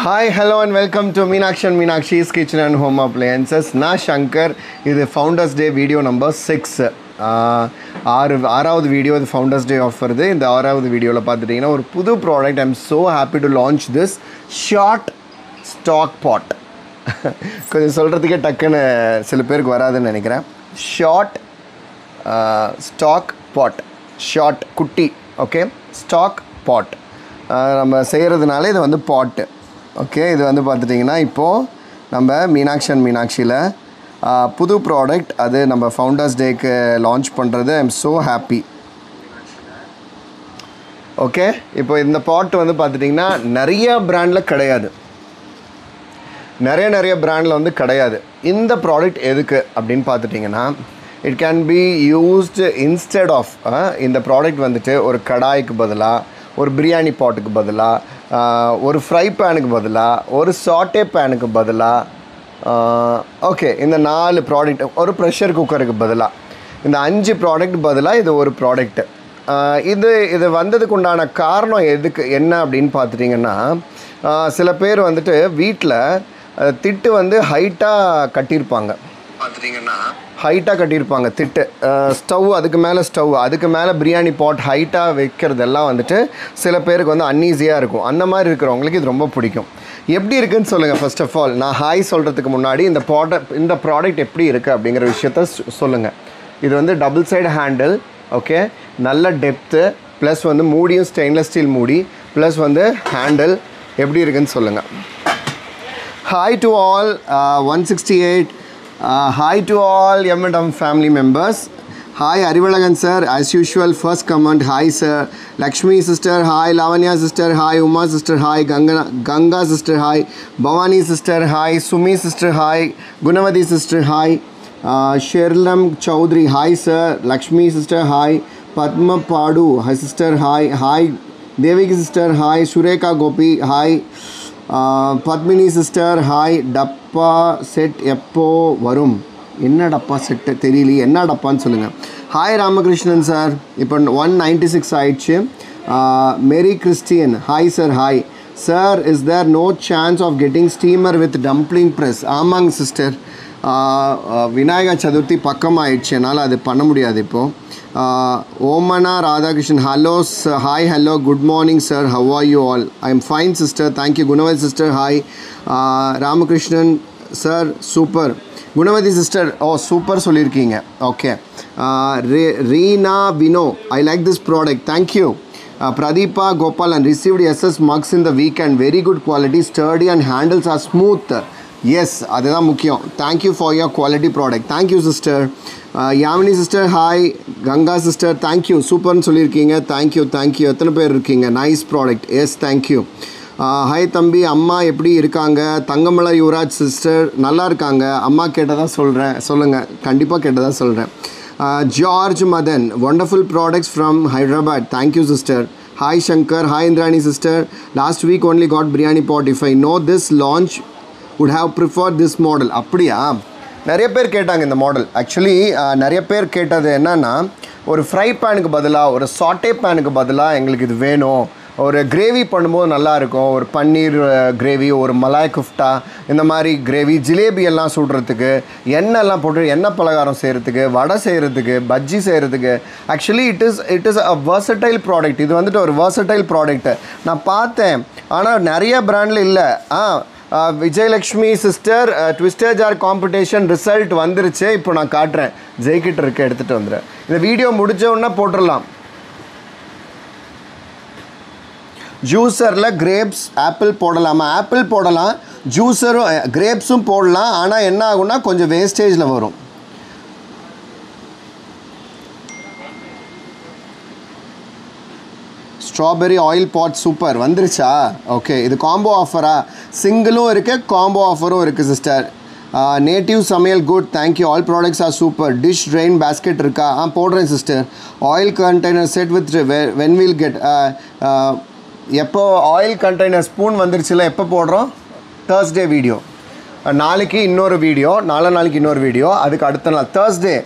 Hi hello and welcome to Meenakshi and Meenakshi's kitchen and home appliances நான் சங்கர் இது founders day video number six ஆறு ஆறாவது video இது founders டே ஆஃபருது இந்த ஆறாவது வீடியோவில் பார்த்துட்டிங்கன்னா ஒரு புது product I'm so happy to launch this short stock pot கொஞ்சம் சொல்கிறதுக்கே டக்குன்னு சில பேருக்கு வராதுன்னு நினைக்கிறேன். ஷார்ட் ஸ்டாக் பாட் ஷார்ட் குட்டி ஓகே ஸ்டாக் பாட் நம்ம செய்கிறதுனால இது வந்து பாட்டு ஓகே இது வந்து பார்த்துட்டிங்கன்னா இப்போது நம்ம மீனாட்சி அண்ட் மீனாட்சியில் புது ப்ராடக்ட் அது நம்ம ஃபவுண்டர்ஸ் டேக்கு லான்ச் பண்ணுறது I am so happy okay இப்போ இந்த பாட் வந்து பார்த்துட்டிங்கன்னா நிறைய ப்ராண்டில் கிடையாது. நிறைய நிறைய ப்ராண்டில் வந்து கிடையாது. இந்த ப்ராடக்ட் எதுக்கு அப்படின்னு பார்த்துட்டிங்கன்னா it can be used instead of இந்த ப்ராடக்ட் வந்துட்டு ஒரு கடாய்க்கு பதிலாக ஒரு பிரியாணி பாட்டுக்கு பதிலாக ஒரு ஃப்ரை பேனுக்கு பதிலாக ஒரு சாட்டே பேனுக்கு பதிலாக ஓகே இந்த நாலு ப்ராடக்ட் ஒரு ப்ரெஷர் குக்கருக்கு பதிலாக இந்த அஞ்சு ப்ராடக்ட் பதிலாக இது ஒரு ப்ராடக்ட்டு இது இது வந்ததுக்கு உண்டான காரணம் எதுக்கு என்ன அப்படின்னு பார்த்துட்டிங்கன்னா சில பேர் வந்துட்டு வீட்டில் திட்டு வந்து ஹைட்டாக கட்டியிருப்பாங்க. பார்த்துட்டிங்கன்னா ஹைட்டாக கட்டியிருப்பாங்க திட்டு. ஸ்டவ் அதுக்கு மேலே ஸ்டவ் அதுக்கு மேலே பிரியாணி பாட் ஹைட்டாக வைக்கிறதெல்லாம் வந்துட்டு சில பேருக்கு வந்து அன்ஈஸியாக இருக்கும். அந்த மாதிரி இருக்கிறவங்களுக்கு இது ரொம்ப பிடிக்கும். எப்படி இருக்குன்னு சொல்லுங்கள் ஃபர்ஸ்ட் ஆஃப் ஆல் நான் ஹாய் சொல்கிறதுக்கு முன்னாடி இந்த ப்ராடக்ட் இந்த ப்ராடக்ட் எப்படி இருக்குது அப்படிங்கிற விஷயத்த சொல்லுங்கள் இது வந்து டபுள் சைடு ஹேண்டில் ஓகே நல்ல டெப்த்து ப்ளஸ் வந்து மூடியும் ஸ்டெயின்லெஸ் ஸ்டீல் மூடி ப்ளஸ் வந்து ஹேண்டில் எப்படி இருக்குன்னு சொல்லுங்கள் hi to all one sixty eight Uh, hi to all M&M family members. Hi Arivalagan sir, as usual first comment, hi sir, Lakshmi sister, hi Lavanya sister, hi Uma sister, hi Ganga, Ganga sister, hi Bhavani sister, hi Sumi sister, hi Gunavadi sister, hi uh, Sherlam Chowdhury, hi sir, Lakshmi sister, hi Padma Padu, hi sister, hi, hi Deviki sister, hi Sureka Gopi, hi Padmini sister hi டப்பா set எப்போ வரும்? என்ன டப்பா set தெரியலையே என்ன டப்பான்னு சொல்லுங்கள் hi Ramakrishnan sir இப்போ ஒன் நைன்டி சிக்ஸ் ஆயிடுச்சு Mary Christian hi sir hi sir is there no chance of getting steamer with dumpling press ஆமாங்க சிஸ்டர் விநாயகர் சதுர்த்தி பக்கம் ஆயிடுச்சு என்னால் அது பண்ண முடியாது இப்போது Omana Radhakrishnan hello hi hello good morning sir how are you all I am fine sister thank you Gunavathi sister hi Ramakrishnan sir super Gunavathi sister oh super சொல்லியிருக்கீங்க. Okay ray Reena Vino I like this product thank you Pratheeba Gopalan received SS mugs in the weekend very good quality sturdy and handles are smooth yes அதுதான் முக்கியம். Thank you for your quality product thank you sister Yamini sister hi Ganga sister thank you சூப்பர்னு சொல்லியிருக்கீங்க. Thank you thank you எத்தனை பேர் இருக்கீங்க? Nice product yes thank you hi தம்பி. அம்மா எப்படி இருக்காங்க? தங்கமலை யுவராஜ் சிஸ்டர் நல்லா இருக்காங்க. அம்மா கேட்டதாக சொல்கிறேன் சொல்லுங்கள் கண்டிப்பாக கேட்டதாக சொல்கிறேன் George Madan wonderful products from Hyderabad thank you sister hi Shankar hi Indrani sister last week only got biryani pot if I know this launch would have prefer this model அப்படியா? நிறைய பேர் கேட்டாங்க இந்த மாடல் ஆக்சுவலி நிறைய பேர் கேட்டது என்னென்னா ஒரு ஃப்ரை பேனுக்கு பதிலாக ஒரு சாட்டே பேனுக்கு பதிலாக எங்களுக்கு இது வேணும். ஒரு கிரேவி பண்ணும்போது நல்லாயிருக்கும் ஒரு பன்னீர் கிரேவி ஒரு மலாய் குஃப்டா இந்த மாதிரி கிரேவி ஜிலேபி எல்லாம் சுடுறதுக்கு எண்ணெய்லாம் போட்டு எண்ணெய் பலகாரம் செய்கிறதுக்கு வடை செய்கிறதுக்கு பஜ்ஜி செய்கிறதுக்கு actually it is it is a versatile product இது வந்துட்டு ஒரு வர்சட்டைல் ப்ராடக்ட்டு நான் பார்த்தேன். ஆனால் நிறைய பிராண்டில் இல்லை. ஆ Vijayalakshmi sister twister jar competition result வந்துருச்சு. இப்போ நான் காட்டுறேன். ஜெயிக்கிட்டு இருக்க எடுத்துகிட்டு வந்துடுறேன். இந்த வீடியோ முடிஞ்ச போட்டுடலாம். ஜூஸரில் கிரேப்ஸ் ஆப்பிள் போடலாமா? ஆப்பிள் போடலாம். ஜூஸரும் கிரேப்ஸும் போடலாம். ஆனால் என்ன ஆகும்னா கொஞ்சம் வேஸ்டேஜில் வரும். ஸ்ட்ராபெரி ஆயில் பாட் சூப்பர் வந்துருச்சா? ஓகே இது காம்போ ஆஃபரா சிங்கிளும் இருக்குது காம்போ ஆஃபரும் இருக்குது sister native Samayal good thank you all products are super dish drain basket இருக்கா? ஆ போடுறேன் sister oil container set with when will get எப்போ ஆயில் கண்டெய்னர் ஸ்பூன் வந்துருச்சுல எப்போ போடுறோம்? தேர்ஸ்டே வீடியோ நாளைக்கு இன்னொரு வீடியோ நாலு நாளைக்கு இன்னொரு வீடியோ அதுக்கு அடுத்த நாள் தேர்ஸ்டே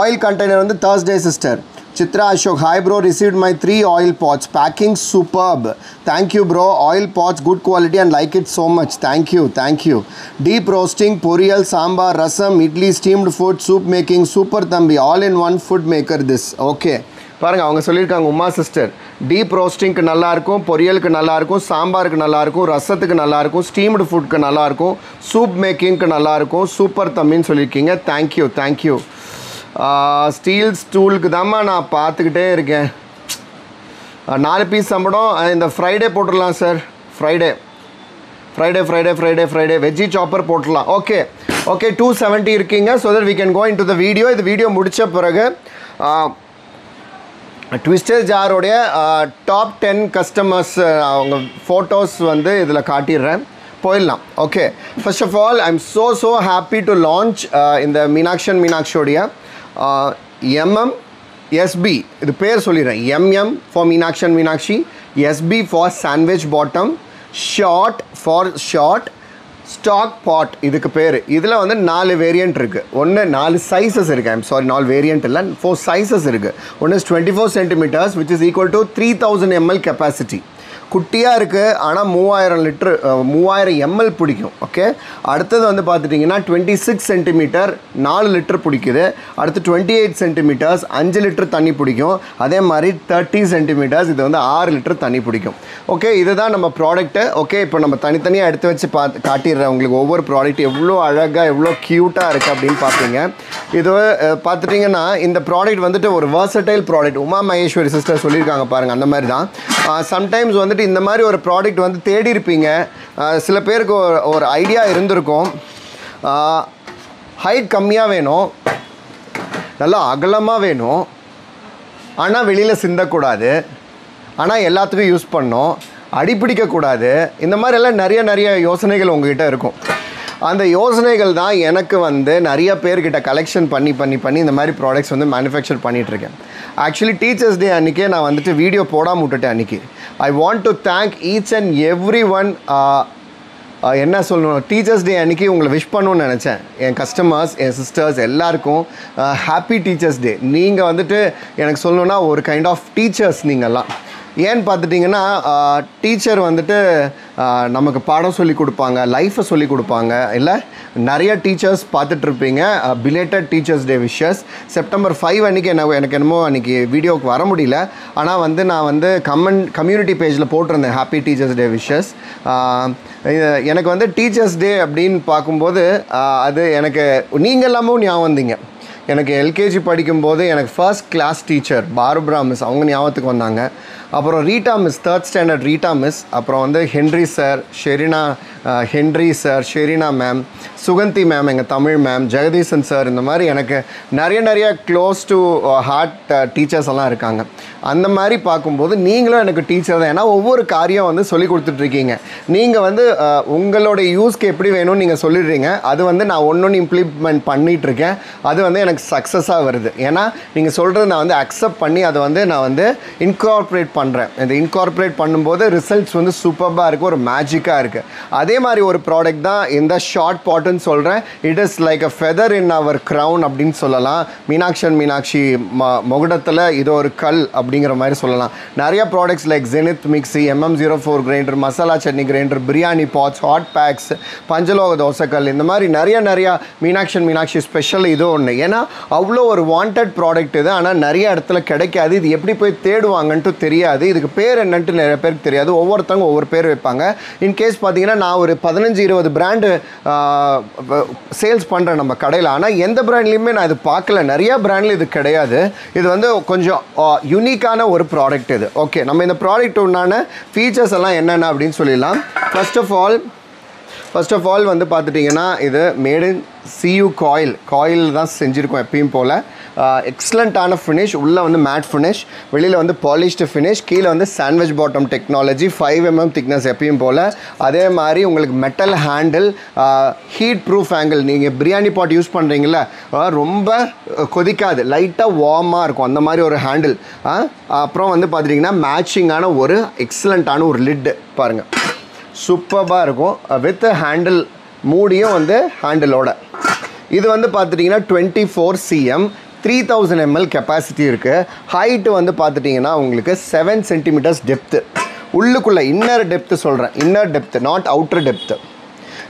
ஆயில் கண்டெய்னர் வந்து Thursday sister Chitra Ashok, hi bro, received my three oil pots. Packing superb. Thank you, bro. Oil pots, good quality and like it so much. Thank you, thank you. Deep roasting, poriyal, sambar, rasam, idli, steamed food, soup making, super thambi. All in one food maker this. Okay. பாருங்கள் அவங்க சொல்லியிருக்காங்க Uma sister deep ரோஸ்டிங்க்கு நல்லாயிருக்கும் பொரியலுக்கு நல்லாயிருக்கும் சாம்பாருக்கு நல்லாயிருக்கும் ரசத்துக்கு நல்லாயிருக்கும் ஸ்டீம்டு ஃபுட்க்கு நல்லாயிருக்கும் சூப் மேக்கிங்க்கு நல்லாயிருக்கும் சூப்பர் தம்பின்னு சொல்லியிருக்கீங்க தேங்க்யூ தேங்க்யூ ஸ்டீல் ஸ்டூலுக்கு தாம்மா நான் பார்த்துக்கிட்டே இருக்கேன். நாலு பீஸ் சம்பளம் இந்த ஃப்ரைடே போட்டுடலாம் sir Friday Friday Friday Friday Friday veggie chopper போட்டுடலாம். ஓகே ஓகே டூ செவன்ட்டி இருக்கீங்க. So that we can go in to the video இது வீடியோ முடித்த பிறகு ட்விஸ்டர் ஜாரோடைய டாப் டென் கஸ்டமர்ஸ் அவங்க ஃபோட்டோஸ் வந்து இதில் காட்டிடுறேன். போயிடலாம். Okay first of all I am so so happy to launch இந்த மீனாட்சன் மீனாட்சியோடைய எம்எம் எஸ்பி இது பேர் சொல்லிடுறேன். MM for Meenakshan Meenakshi SP for sandwich bottom short for short stack pot இதுக்கு பேர். இதில் வந்து நாலு வேரியண்ட் இருக்குது ஒன்று நாலு சைஸஸ் இருக்குது ஐம் சாரி நாலு வேரியண்ட் இல்லை ஃபோர் சைஸஸ் இருக்குது ஒன்று is twenty four centimetres which is equal to three thousand ML capacity குட்டியாக இருக்குது ஆனால் மூவாயிரம் லிட்ரு மூவாயிரம் எம்எல் பிடிக்கும் ஓகே அடுத்தது வந்து பார்த்துட்டிங்கன்னா டுவெண்ட்டி சிக்ஸ் சென்டிமீட்டர் நாலு லிட்டர் பிடிக்குது. அடுத்து டுவெண்ட்டி எயிட் சென்டிமீட்டர்ஸ் அஞ்சு லிட்டர் தண்ணி பிடிக்கும். அதே மாதிரி தேர்ட்டி சென்டிமீட்டர்ஸ் இது வந்து ஆறு லிட்டர் தண்ணி பிடிக்கும். ஓகே இதுதான் நம்ம ப்ராடக்ட்டு ஓகே இப்போ நம்ம தனித்தனியாக எடுத்து வச்சு பார்த்து காட்டிடுறேன் உங்களுக்கு ஒவ்வொரு ப்ராடக்ட் எவ்வளோ அழகாக எவ்வளோ க்யூட்டாக இருக்குது அப்படின்னு பார்ப்பீங்க இது பார்த்துட்டிங்கன்னா இந்த ப்ராடக்ட் வந்துட்டு ஒரு versatile product Uma Maheswari sister சொல்லியிருக்காங்க பாருங்கள் அந்த மாதிரி தான். சம்டைம்ஸ் வந்துட்டு இந்த மாதிரி ஒரு ப்ராடக்ட் வந்து தேடி இருப்பீங்க சில பேருக்கு ஒரு ஒரு ஐடியா இருந்திருக்கும். ஹைட் கம்மியாக வேணும். நல்லா அகலமாக வேணும். ஆனால் வெளியில் சிந்தக்கூடாது. ஆனால் எல்லாத்துக்கும் யூஸ் பண்ணோம் அடிப்பிடிக்கக்கூடாது. இந்த மாதிரி எல்லாம் நிறைய நிறைய யோசனைகள் உங்ககிட்ட இருக்கும். அந்த யோசனைகள் தான் எனக்கு வந்து நிறைய பேர்கிட்ட கலெக்ஷன் பண்ணி பண்ணி பண்ணி இந்த மாதிரி ப்ராடக்ட்ஸ் வந்து மேனுஃபேக்சர் பண்ணிகிட்ருக்கேன் ஆக்சுவலி டீச்சர்ஸ் டே அன்றைக்கே நான் வந்துட்டு வீடியோ போடாமல் விட்டுட்டேன் அன்றைக்கி I want to thank each and every one என்ன சொல்லணும்? டீச்சர்ஸ் டே அன்றைக்கி உங்களை விஷ் பண்ணணும்னு நினச்சேன். என் கஸ்டமர்ஸ் என் சிஸ்டர்ஸ் எல்லாருக்கும் ஹாப்பி டீச்சர்ஸ் டே நீங்கள் வந்துட்டு எனக்கு சொல்லணுன்னா ஒரு கைண்ட் ஆஃப் டீச்சர்ஸ் நீங்கள்லாம். ஏன்னு பார்த்துட்டிங்கன்னா டீச்சர் வந்துட்டு நமக்கு பாடம் சொல்லி கொடுப்பாங்க லைஃப்பை சொல்லி கொடுப்பாங்க. இல்லை நிறைய teachers பார்த்துட்ருப்பீங்க belated teachers day wishes September five அன்றைக்கி என்ன எனக்கு என்னமோ அன்றைக்கி வீடியோவுக்கு வர முடியல. ஆனால் வந்து நான் வந்து கம்மன் கம்யூனிட்டி பேஜில் போட்டிருந்தேன் ஹாப்பி டீச்சர்ஸ் டே விஷஸ் எனக்கு வந்து டீச்சர்ஸ் டே அப்படின்னு பார்க்கும்போது அது எனக்கு நீங்கள் எல்லாமும் ஞாபகம் வந்தீங்க. எனக்கு எல்கேஜி படிக்கும்போது எனக்கு first class teacher Barbara miss அவங்க ஞாபகத்துக்கு வந்தாங்க. அப்புறம் Rita miss third standard Rita miss. அப்புறம் வந்து Henry sir Sherina Henry sir Sherina ma'am Suganthi ma'am எங்கள் தமிழ் மேம் ஜெகதீசன் சார் இந்த மாதிரி எனக்கு நிறைய நிறைய க்ளோஸ் டு ஹார்ட் டீச்சர்ஸ் எல்லாம் இருக்காங்க. அந்த மாதிரி பார்க்கும்போது நீங்களும் எனக்கு டீச்சர் தான். ஏன்னா ஒவ்வொரு காரியம் வந்து சொல்லி கொடுத்துட்ருக்கீங்க. நீங்கள் வந்து உங்களுடைய யூஸ்க்கு எப்படி வேணும்னு நீங்கள் சொல்லிடுறீங்க. அது வந்து நான் ஒன்று ஒன்று இம்ப்ளிமெண்ட் பண்ணிகிட்ருக்கேன் அது வந்து எனக்கு சக்ஸஸாக வருது. ஏன்னா நீங்கள் சொல்கிறது நான் வந்து அக்செப்ட் பண்ணி அதை வந்து நான் வந்து இன்கார்பரேட் பண்ணுறேன் இந்த இன்கார்பரேட் பண்ணும்போது ரிசல்ட்ஸ் வந்து சூப்பராக இருக்குது ஒரு மேஜிக்காக இருக்குது அதே மாதிரி ஒரு ப்ராடக்ட் தான் இந்த ஷார்ட் பாட்டுன்னு சொல்கிறேன் it is like a feather in our crown அப்படின்னு சொல்லலாம். மீனாட்சன் மீனாட்சி ம முகுடத்தில் இது ஒரு கல் அப்படிங்கிற மாதிரி சொல்லலாம். நிறைய products like Zenith mixie MM zero four grinder masala chutney grinder biryani pots hot packs பஞ்சலோக தோசைக்கல் இந்த மாதிரி நிறைய நிறையா மீனாட்சன் மீனாட்சி ஸ்பெஷல் இது ஒன்று ஏன்னா அவ்வளோ ஒரு வாண்டட் ப்ராடக்ட் இது. ஆனால் நிறைய இடத்துல கிடைக்காது. இது எப்படி போய் தேடுவாங்கன்ட்டு தெரியாது. இதுக்கு பேர் என்னன்ட்டு நிறைய பேருக்கு தெரியாது. ஒவ்வொருத்தவங்க ஒவ்வொரு பேர் வைப்பாங்க. இன்கேஸ் பார்த்தீங்கன்னா நான் ஒரு பதினஞ்சு இருபது பிராண்டு சேல்ஸ் பண்ணுறேன் நம்ம கடையில். ஆனால் எந்த பிராண்ட்லேயுமே நான் இது பார்க்கல. நிறையா பிராண்டில் இது கிடையாது. இது வந்து கொஞ்சம் யூனிக்கான ஒரு ப்ராடக்ட் இது. ஓகே நம்ம இந்த ப்ராடக்ட் உண்டான ஃபீச்சர்ஸ் எல்லாம் என்னென்ன அப்படின்னு சொல்லிடலாம். First of all first of all வந்து பார்த்துட்டிங்கன்னா இது made in CU coil coil தான் செஞ்சுருக்கோம் எப்பயும் போல். எக்ஸலண்ட்டான ஃபினிஷ் உள்ளே வந்து மேட் ஃபினிஷ் வெளியில் வந்து பாலிஷ்டு ஃபினிஷ் கீழே வந்து sandwich bottom technology five MM thickness எப்பயும் போல். அதே மாதிரி உங்களுக்கு metal handle heat proof angle நீங்கள் பிரியாணி பாட் யூஸ் பண்ணுறீங்கள ரொம்ப கொதிக்காது. லைட்டாக வார்மாக இருக்கும். அந்த மாதிரி ஒரு ஹேண்டில் அப்புறம் வந்து பார்த்துட்டிங்கன்னா மேட்சிங்கான ஒரு எக்ஸலண்ட்டான ஒரு லிட்டு பாருங்கள் சூப்பராக இருக்கும். வித் ஹேண்டில் மூடியும் வந்து ஹேண்டிலோட இது வந்து பார்த்துட்டிங்கன்னா twenty four CM three thousand ML capacity இருக்குது ஹைட்டு வந்து பார்த்துட்டிங்கன்னா உங்களுக்கு செவன் சென்டிமீட்டர்ஸ் டெப்த்து உள்ளுக்குள்ளே இன்னர் டெப்த்து சொல்கிறேன் inner depth not outer depth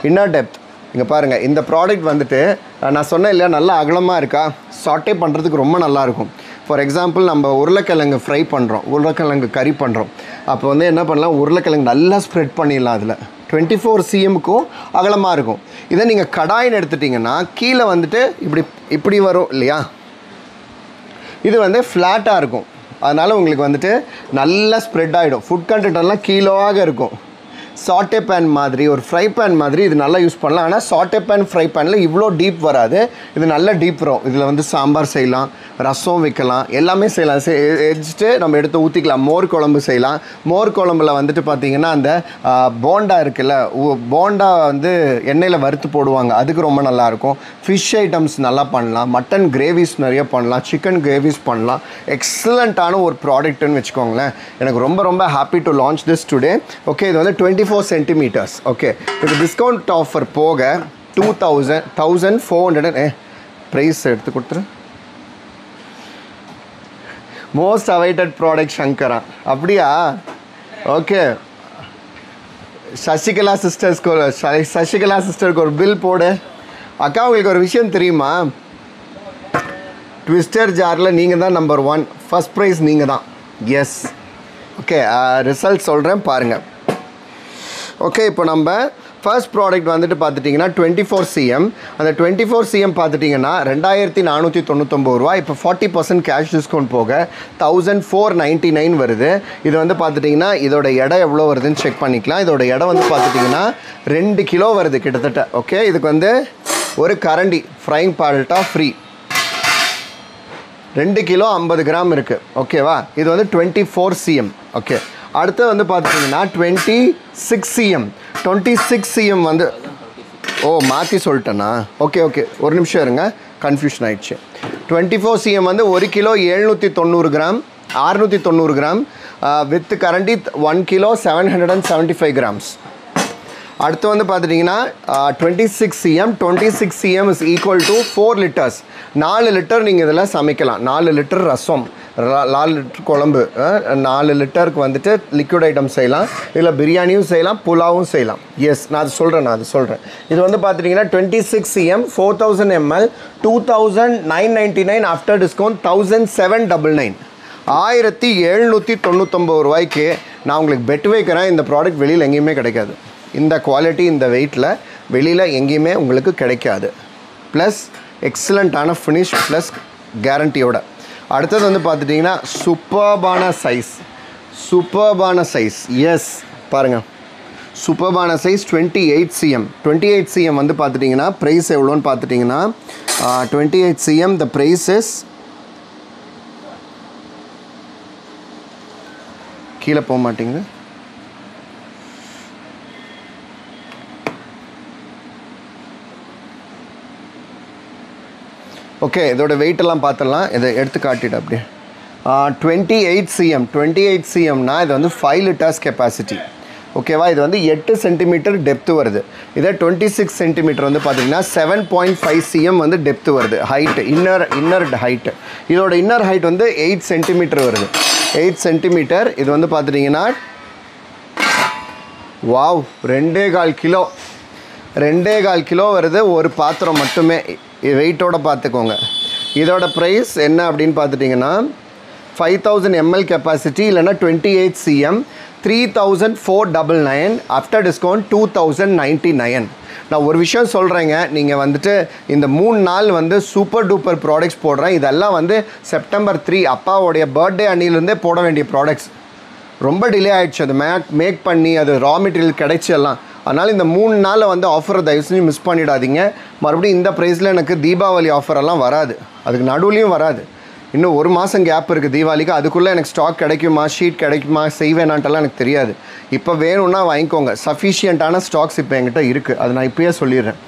inner depth இங்கே பாருங்கள் இந்த ப்ராடக்ட் வந்துட்டு நான் சொன்னேன் இல்லையா நல்லா அகலமாக இருக்கா? சாட்டே பண்ணுறதுக்கு ரொம்ப நல்லாயிருக்கும் ஃபார் எக்ஸாம்பிள் நம்ம உருளைக்கிழங்கு ஃப்ரை பண்ணுறோம் உருளைக்கிழங்கு கறி பண்ணுறோம் அப்போ வந்து என்ன பண்ணலாம்? உருளைக்கிழங்கு நல்லா ஸ்ப்ரெட் பண்ணிடலாம் அதில். டுவெண்ட்டி ஃபோர் சிஎம்க்கும் அகலமாக இருக்கும். இதை நீங்கள் கடாயின்னு எடுத்துட்டிங்கன்னா கீழே வந்துட்டு இப்படி இப்படி வரும் இல்லையா? இது வந்து ஃப்ளாட்டாக இருக்கும். அதனால் உங்களுக்கு வந்துட்டு நல்லா ஸ்ப்ரெட் ஆகிடும் ஃபுட் கண்டென்ட் கீழோவாக இருக்கும். சாட்டே பேன் மாதிரி ஒரு ஃப்ரை பேன் மாதிரி இது நல்லா யூஸ் பண்ணலாம். ஆனால் சாட்டே பேன் ஃப்ரை பேனில் இவ்வளோ டீப் வராது. இது நல்ல டீப் வரும். இதில் வந்து சாம்பார் செய்யலாம் ரசம் வைக்கலாம் எல்லாமே செய்யலாம். செ எரிச்சிட்டு நம்ம எடுத்து ஊற்றிக்கலாம் மோர் குழம்பு செய்யலாம். மோர் குழம்புல வந்துட்டு பார்த்திங்கன்னா அந்த போண்டா இருக்குல்ல போண்டா வந்து எண்ணெயில் வறுத்து போடுவாங்க. அதுக்கு ரொம்ப நல்லாயிருக்கும் ஃபிஷ் ஐட்டம்ஸ் நல்லா பண்ணலாம். மட்டன் கிரேவிஸ் நிறைய பண்ணலாம். சிக்கன் கிரேவிஸ் பண்ணலாம். எக்ஸலண்ட்டான ஒரு ப்ராடக்ட்டுன்னு வச்சுக்கோங்களேன். எனக்கு ரொம்ப ரொம்ப happy to launch this today okay இது வந்து டுவெண்ட்டி ஃபோர் சென்டிமீட்டர்ஸ் ஓகே இது டிஸ்கவுண்ட் ஆஃபர் போக two thousand thousand four hundred a price எடுத்து கொடுத்துரு. மோஸ்ட் அவைட்டட் ப்ராடக்ட் சங்கரா அப்படியா? ஓகே சசிகலா சிஸ்டர்ஸ்க்கு ஒரு சசிகலா சிஸ்டருக்கு ஒரு பில் போடு. அக்கா உங்களுக்கு ஒரு விஷயம் தெரியுமா? ட்விஸ்டர் ஜாரில் நீங்கள் தான் நம்பர் ஒன் ஃபஸ்ட் ப்ரைஸ் நீங்கள் தான். எஸ் ஓகே ரிசல்ட் சொல்கிறேன் பாருங்கள் ஓகே இப்போ நம்ம ஃபர்ஸ்ட் ப்ராடக்ட் வந்துட்டு பார்த்துட்டிங்கன்னா டுவெண்ட்டி ஃபோர் சிஎம் அந்த டுவெண்ட்டி ஃபோர் சிஎம் பார்த்துட்டிங்கன்னா ரெண்டாயிரத்தி நானூற்றி தொண்ணூத்தொம்பது ரூபா இப்போ ஃபார்ட்டி பர்சன்ட் கேஷ் டிஸ்கவுண்ட் போக தௌசண்ட் ஃபோர் நைன்ட்டி நைன் வருது. இது வந்து பார்த்துட்டிங்கன்னா இதோட எடை எவ்வளோ வருதுன்னு செக் பண்ணிக்கலாம். இதோட எடை வந்து பார்த்துட்டிங்கன்னா ரெண்டு கிலோ வருது கிட்டத்தட்ட. ஓகே இதுக்கு வந்து ஒரு கரண்டி ஃப்ரைங் பால்ட்டா ஃப்ரீ ரெண்டு கிலோ ஐம்பது கிராம் இருக்குது ஓகேவா இது வந்து டுவெண்ட்டி ஃபோர் சிஎம் ஓகே அடுத்து வந்து பார்த்துட்டிங்கன்னா twenty six CM twenty six CM வந்து ஓ மாற்றி சொல்லிட்டேண்ணா ஓகே ஓகே ஒரு நிமிஷம் இருங்க. கன்ஃபியூஷன் ஆயிடுச்சு. டுவெண்ட்டி ஃபோர் சிஎம் வந்து ஒரு கிலோ எழுநூற்றி தொண்ணூறு கிராம் அறுநூற்றி தொண்ணூறு கிராம் வித் கரண்டி one kilo seven hundred and seventy five grams அடுத்து வந்து பார்த்துட்டிங்கன்னா twenty six CM twenty six CM is equal to four litres நாலு லிட்டர் நீங்கள் இதில் சமைக்கலாம். நாலு லிட்டர் ரசம். நாலு லிட்டர் குழம்பு நாலு லிட்டருக்கு வந்துட்டு லிக்விட் ஐட்டம் செய்யலாம். இதில் பிரியாணியும் செய்யலாம் புலாவும் செய்யலாம். எஸ் நான் அது சொல்கிறேன் நான் அது சொல்கிறேன் இது வந்து பார்த்துட்டிங்கன்னா twenty six M four thousand ML two thousand nine ninety nine after discount thousand seven double nine ஆயிரத்தி எழுநூற்றி தொண்ணூத்தொம்பது ரூபாய்க்கு நான் உங்களுக்கு பெட் வைக்கிறேன். இந்த ப்ராடக்ட் வெளியில் எங்கேயுமே கிடைக்காது. இந்த குவாலிட்டி இந்த வெயிட்டில் வெளியில் எங்கேயுமே உங்களுக்கு கிடைக்காது. ப்ளஸ் எக்ஸலண்ட்டான ஃபினிஷ் ப்ளஸ் கேரண்டியோட அடுத்தது வந்து பார்த்துட்டிங்கன்னா சூப்பர்பான சைஸ் சூப்பர்பான சைஸ் எஸ் பாருங்கள் சூப்பர்பான size twenty eight CM twenty eight CM வந்து பார்த்துட்டிங்கன்னா ப்ரைஸ் எவ்வளோன்னு பார்த்துட்டிங்கன்னா twenty eight CM the price is கீழே போக மாட்டேங்குது. ஓகே இதோட வெயிட்டெல்லாம் பார்த்துடலாம் இதை எடுத்து காட்டிடு அப்படியே. Twenty eight CM twenty eight சிஎம்னா இது வந்து ஃபைவ் லிட்டர்ஸ் கெப்பாசிட்டி ஓகேவா இது வந்து எட்டு சென்டிமீட்டர் டெப்த்து வருது. இதே டுவெண்ட்டி சிக்ஸ் சென்டிமீட்டர் வந்து பார்த்தீங்கன்னா செவன் பாயிண்ட் ஃபைவ் சிஎம் வந்து டெப்த்து வருது. ஹைட்டு இன்னர் இன்னர் ஹைட்டு இதோட இன்னர் ஹைட் வந்து எயிட் சென்டிமீட்டர் வருது. எயிட் சென்டிமீட்டர் இது வந்து பார்த்துட்டிங்கன்னா வாவ் ரெண்டே கால். கிலோ ரெண்டே கால் கிலோ வருது ஒரு பாத்திரம் மட்டுமே. வெயிட்டோட பார்த்துக்கோங்க. இதோட ப்ரைஸ் என்ன அப்படின்னு பார்த்துட்டிங்கன்னா ஃபைவ் தௌசண்ட் எம்எல் கெப்பாசிட்டி இல்லைன்னா twenty eight CM three thousand four double nine after discount two thousand ninety nine நான் ஒரு விஷயம் சொல்கிறேங்க நீங்கள் வந்துட்டு இந்த மூணு நாள் வந்து சூப்பர் டூப்பர் ப்ராடக்ட்ஸ் போடுறேன். இதெல்லாம் வந்து செப்டம்பர் த்ரீ அப்பாவோடைய பர்த்டே அன்னிலேருந்தே போட வேண்டிய ப்ராடக்ட்ஸ் ரொம்ப டிலே ஆகிடுச்சு அது மேக் மேக் பண்ணி அது ரா மெட்டீரியல் கிடைச்சி எல்லாம். அதனால் இந்த மூணு நாளில் வந்து ஆஃபரை தயவு செஞ்சு மிஸ் பண்ணிடாதீங்க. மறுபடியும் இந்த ப்ரைஸில் எனக்கு தீபாவளி ஆஃபரெல்லாம் வராது. அதுக்கு நடுவுலையும் வராது. இன்னும் ஒரு மாதம் கேப் இருக்குது தீபாவளிக்கு. அதுக்குள்ளே எனக்கு ஸ்டாக் கிடைக்குமா? ஷீட் கிடைக்குமா? செய்வேனான்ட்டெல்லாம் எனக்கு தெரியாது. இப்போ வேணும்னா வாங்கிக்கோங்க. சஃபிஷியண்ட்டான ஸ்டாக்ஸ் இப்போ என்கிட்ட இருக்குது அது நான் இப்போயே சொல்லிடுறேன்.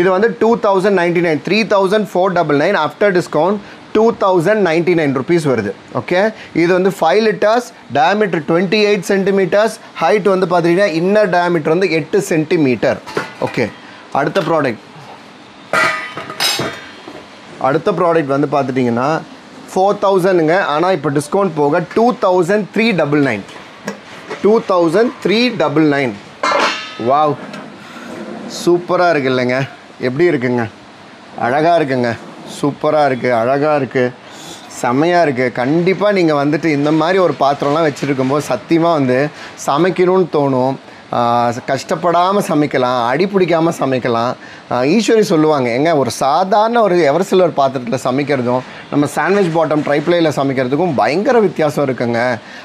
இது வந்து two thousand ninety nine three thousand four double nine after discount two thousand ninety nine rupees வருது. ஓகே இது வந்து five litres diameter twenty eight centimetres height வந்து பார்த்தீங்கன்னா இன்னர் டயமீட்டர் வந்து எட்டு சென்டிமீட்டர் ஓகே அடுத்த ப்ராடக்ட் அடுத்த ப்ராடக்ட் வந்து பார்த்துட்டிங்கன்னா ஃபோர் தௌசண்ட்ங்க ஆனால் இப்போ டிஸ்கவுண்ட் போக two thousand three double nine two thousand three double nine wow சூப்பராக இருக்கு இல்லைங்க எப்படி இருக்குங்க? அழகாக இருக்குங்க. சூப்பராக இருக்குது அழகாக இருக்குது செம்மையாக இருக்குது கண்டிப்பாக நீங்கள் வந்துட்டு இந்த மாதிரி ஒரு பாத்திரம்லாம் வச்சுருக்கும்போது சத்தியமாக வந்து சமைக்கணும்னு தோணும். கஷ்டப்படாமல் சமைக்கலாம் அடி பிடிக்காமல் சமைக்கலாம். ஈஸ்வரி சொல்லுவாங்க எங்க ஒரு சாதாரண ஒரு எவர் சில்வர் பாத்திரத்தில் சமைக்கிறதும் நம்ம சாண்ட்விச் பாட்டம் ட்ரைப்ளேயில் சமைக்கிறதுக்கும் பயங்கர வித்தியாசம் இருக்குங்க.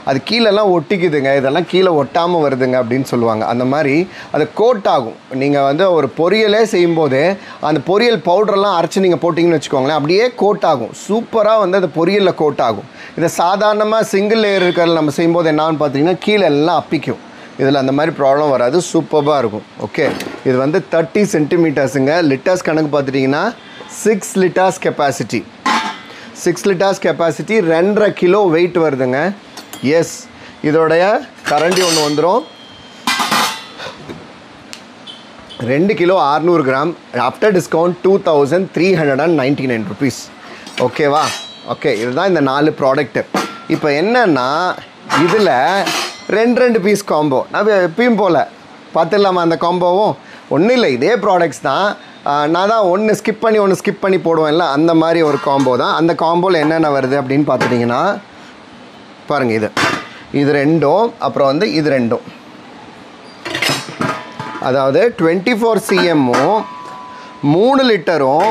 அது கீழெல்லாம் ஒட்டிக்குதுங்க இதெல்லாம் கீழே ஒட்டாமல் வருதுங்க அப்படின்னு சொல்லுவாங்க. அந்த மாதிரி அது கோட் ஆகும். நீங்கள் வந்து ஒரு பொரியலே செய்யும்போது அந்த பொரியல் பவுடர்லாம் அரைச்சி நீங்கள் போட்டிங்கன்னு வச்சுக்கோங்களேன் அப்படியே கோட் ஆகும். சூப்பராக வந்து அது பொரியலில் கோட் ஆகும். இதை சாதாரணமாக சிங்கிள் லேயர் இருக்கிறது நம்ம செய்யும்போது என்னான்னு பார்த்தீங்கன்னா கீழே எல்லாம் அப்பிக்கும். இதில் அந்த மாதிரி ப்ராப்ளம் வராது சூப்பராக இருக்கும். ஓகே இது வந்து தேர்ட்டி சென்டிமீட்டர்ஸுங்க லிட்டர்ஸ் கணக்கு பார்த்துட்டிங்கன்னா six litres capacity six litres capacity ரெண்டரை கிலோ வெயிட் வருதுங்க. எஸ் இதோடைய கரண்டி ஒன்று வந்துடும் ரெண்டு கிலோ அறநூறு gram. After discount two thousand three hundred and ninety nine rupees ஓகேவா ஓகே இதுதான் இந்த நாலு ப்ராடக்ட்டு இப்போ என்னன்னா இதில் ரெண்டு ரெண்டு பீஸ் காம்போ நான் எப்பயும் போல் பார்த்துடலாமா அந்த காம்போவும் ஒன்றும் இல்லை இதே ப்ராடக்ட்ஸ் தான். நான் தான் ஒன்று ஸ்கிப் பண்ணி ஒன்று ஸ்கிப் பண்ணி போடுவேன்ல அந்த மாதிரி ஒரு காம்போ தான். அந்த காம்போவில் என்னென்ன வருது அப்படின்னு பார்த்துட்டிங்கன்னா பாருங்கள் இது. இது ரெண்டும் அப்புறம் வந்து இது ரெண்டும். அதாவது டுவெண்ட்டி ஃபோர் சிஎம்மும் மூணு லிட்டரும்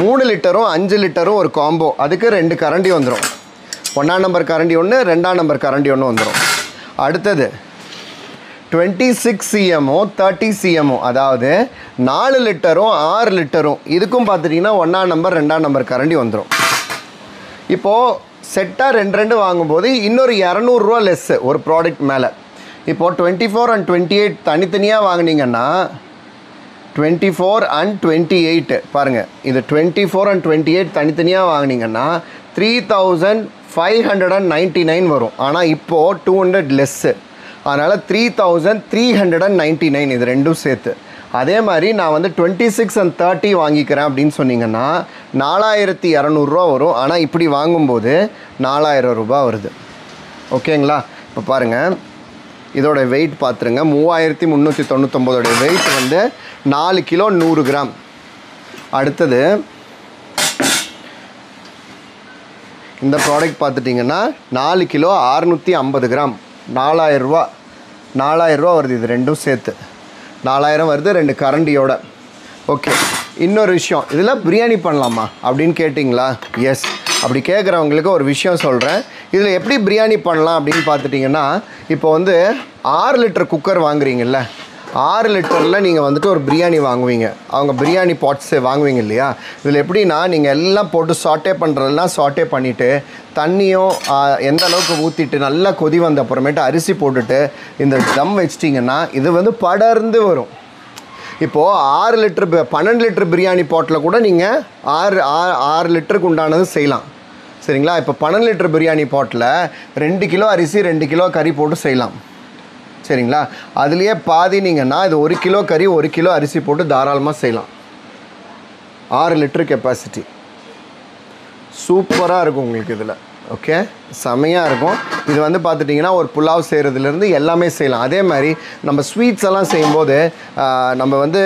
மூணு லிட்டரும் அஞ்சு லிட்டரும் ஒரு காம்போ அதுக்கு ரெண்டு கரண்டி வந்துடும் ஒன்றாம் நம்பர் கரண்டி ஒன்று ரெண்டாம் நம்பர் கரண்டி ஒன்று வந்துடும் அடுத்தது டுவெண்ட்டி சிக்ஸ் சிஎம்மும் தேர்ட்டி சிஎம்மும் அதாவது நாலு லிட்டரும் ஆறு லிட்டரும் இதுக்கும் பார்த்துட்டிங்கன்னா ஒன்றாம் நம்பர் ரெண்டாம் நம்பர் கரண்டி வந்துடும் இப்போது செட்டாக ரெண்டு ரெண்டு வாங்கும்போது இன்னொரு இரநூறுவா லெஸ்ஸு ஒரு ப்ராடக்ட் மேலே. இப்போது twenty four and twenty eight தனித்தனியாக வாங்குனீங்கன்னா twenty four and twenty eight பாருங்கள் இது twenty four and twenty eight தனித்தனியாக வாங்கினீங்கன்னா three thousand five hundred and ninety nine வரும். ஆனால் இப்போது டூ ஹண்ட்ரட் லெஸ்ஸு அதனால் three thousand three hundred and ninety nine இது ரெண்டும் சேர்த்து. அதே மாதிரி நான் வந்து டுவெண்ட்டி சிக்ஸ் அண்ட் தேர்ட்டி வாங்கிக்கிறேன் அப்படின்னு சொன்னீங்கன்னா நாலாயிரத்தி இரநூறுவா வரும். ஆனால் இப்படி வாங்கும்போது நாலாயிரம் ரூபாய் வருது. ஓகேங்களா? இப்போ பாருங்கள் இதோட வெயிட் பார்த்துருங்க மூவாயிரத்தி முந்நூற்றி தொண்ணூத்தொம்போதோடைய வெயிட் வந்து நாலு கிலோ நூறு கிராம். அடுத்தது இந்த ப்ராடக்ட் பார்த்துட்டிங்கன்னா நாலு கிலோ அறுநூற்றி ஐம்பது கிராம். நாலாயிரரூவா நாலாயிரரூவா வருது இது ரெண்டும் சேர்த்து. நாலாயிரம் வருது ரெண்டு கரண்டியோட. ஓகே இன்னொரு விஷயம். இதில் பிரியாணி பண்ணலாமா அப்படின்னு கேட்டிங்களா? எஸ் அப்படி கேட்குறவங்களுக்கு ஒரு விஷயம் சொல்கிறேன். இதில் எப்படி பிரியாணி பண்ணலாம் அப்படின்னு பார்த்துட்டிங்கன்னா இப்போ வந்து ஆறு லிட்டர் குக்கர் வாங்குறீங்கல்ல ஆறு லிட்டரில் நீங்கள் வந்துட்டு ஒரு பிரியாணி வாங்குவீங்க. அவங்க பிரியாணி பாட்ஸு வாங்குவீங்க இல்லையா? இதில் எப்படின்னா நீங்கள் எல்லாம் போட்டு சாட்டே பண்ணுறதெல்லாம் சாட்டே பண்ணிவிட்டு தண்ணியும் எந்த அளவுக்கு ஊற்றிட்டு நல்லா கொதி வந்த அப்புறமேட்டு அரிசி போட்டுட்டு இந்த தம் வச்சிட்டிங்கன்னா இது வந்து படர்ந்து வரும். இப்போது ஆறு லிட்டர் பன்னெண்டு லிட்டர் பிரியாணி பாட்டில் கூட நீங்கள் ஆறு ஆறு ஆறு லிட்டருக்கு உண்டானது செய்யலாம். சரிங்களா? இப்போ பன்னெண்டு லிட்டர் பிரியாணி பாட்டில் ரெண்டு கிலோ அரிசி ரெண்டு கிலோ கறி போட்டு செய்யலாம். சரிங்களா? அதுலேயே பாதி பாதினீங்கன்னா இது ஒரு கிலோ கறி ஒரு கிலோ அரிசி போட்டு தாராளமாக செய்யலாம். ஆறு லிட்டர் கெப்பாசிட்டி சூப்பராக இருக்கும் உங்களுக்கு இதில். ஓகே செமையாக இருக்கும். இது வந்து பார்த்துட்டிங்கன்னா ஒரு புலாவ் செய்கிறதுலேருந்து எல்லாமே செய்யலாம். அதே மாதிரி நம்ம ஸ்வீட்ஸ் எல்லாம் செய்யும்போது நம்ம வந்து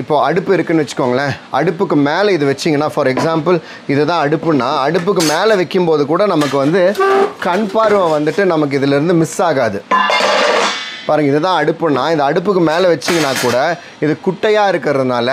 இப்போது அடுப்பு இருக்குதுன்னு வச்சுக்கோங்களேன். அடுப்புக்கு மேலே இது வச்சிங்கன்னா ஃபார் எக்ஸாம்பிள் இதுதான் அடுப்புன்னா அடுப்புக்கு மேலே வைக்கும்போது கூட நமக்கு வந்து கண் பார்வை வந்துட்டு நமக்கு இதிலேருந்து மிஸ் ஆகாது. பாருங்கள் இதுதான் அடுப்புன்னா இந்த அடுப்புக்கு மேலே வச்சிங்கன்னா கூட இது குட்டையாக இருக்கிறதுனால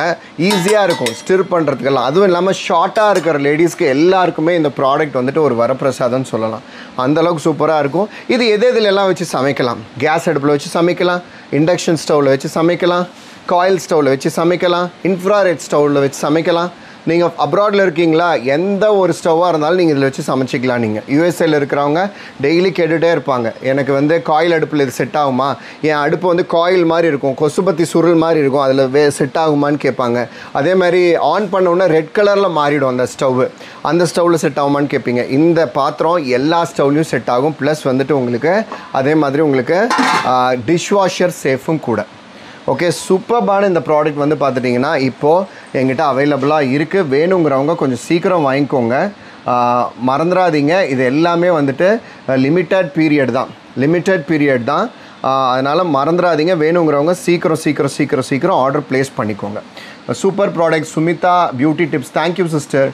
ஈஸியாக இருக்கும். ஸ்டிர் பண்ணுறதுக்கெல்லாம் அதுவும் இல்லாமல் ஷார்ட்டாக இருக்கிற லேடிஸ்க்கு எல்லாருக்குமே இந்த ப்ராடக்ட் வந்துட்டு ஒரு வரப்பிரசாதம்னு சொல்லலாம். அந்தளவுக்கு சூப்பராக இருக்கும். இது எது எதுல எல்லாம் வச்சு சமைக்கலாம்? கேஸ் அடுப்பில் வச்சு சமைக்கலாம். இண்டக்ஷன் ஸ்டவ்வில் வச்சு சமைக்கலாம். காயில் ஸ்டவ்வில் வச்சு சமைக்கலாம். இன்ஃப்ராரெட் ஸ்டவ்வில் வச்சு சமைக்கலாம். நீங்கள் அப்ராடில் இருக்கீங்களா? எந்த ஒரு ஸ்டவ்வாக இருந்தாலும் நீங்கள் இதில் வச்சு சமைச்சிக்கலாம் நீங்கள் யூஎஸ்ஏல இருக்கிறவங்க டெய்லி கேட்டுகிட்டே இருப்பாங்க. எனக்கு வந்து காயில் அடுப்பில் இது செட் ஆகுமா? என் அடுப்பு வந்து காயில் மாதிரி இருக்கும். கொசுபத்தி சுருள் மாதிரி இருக்கும். அதில் வே செட் ஆகுமான்னு கேட்பாங்க. அதே மாதிரி ஆன் பண்ண உடனே ரெட் கலரில் மாறிடும் அந்த ஸ்டவ் அந்த ஸ்டவ்வில் செட் ஆகுமான்னு கேட்பீங்க. இந்த பாத்திரம் எல்லா ஸ்டவ்லையும் செட் ஆகும். ப்ளஸ் வந்துட்டு உங்களுக்கு அதே மாதிரி உங்களுக்கு டிஷ்வாஷர் சேஃபும் கூட. ஓகே சூப்பர்பான இந்த ப்ராடக்ட் வந்து பார்த்துட்டிங்கன்னா இப்போது எங்கிட்ட அவைலபிளாக இருக்குது வேணுங்கிறவங்க கொஞ்சம் சீக்கிரம் வாங்கிக்கோங்க. மறந்துடாதீங்க. இது எல்லாமே வந்துட்டு லிமிட்டட் பீரியட் தான். லிமிட்டட் பீரியட் தான். அதனால் மறந்துடாதீங்க. வேணுங்கிறவங்க சீக்கிரம் சீக்கிரம் சீக்கிரம் சீக்கிரம் ஆர்டர் ப்ளேஸ் பண்ணிக்கோங்க. Super product Sumitha beauty tips thank you sister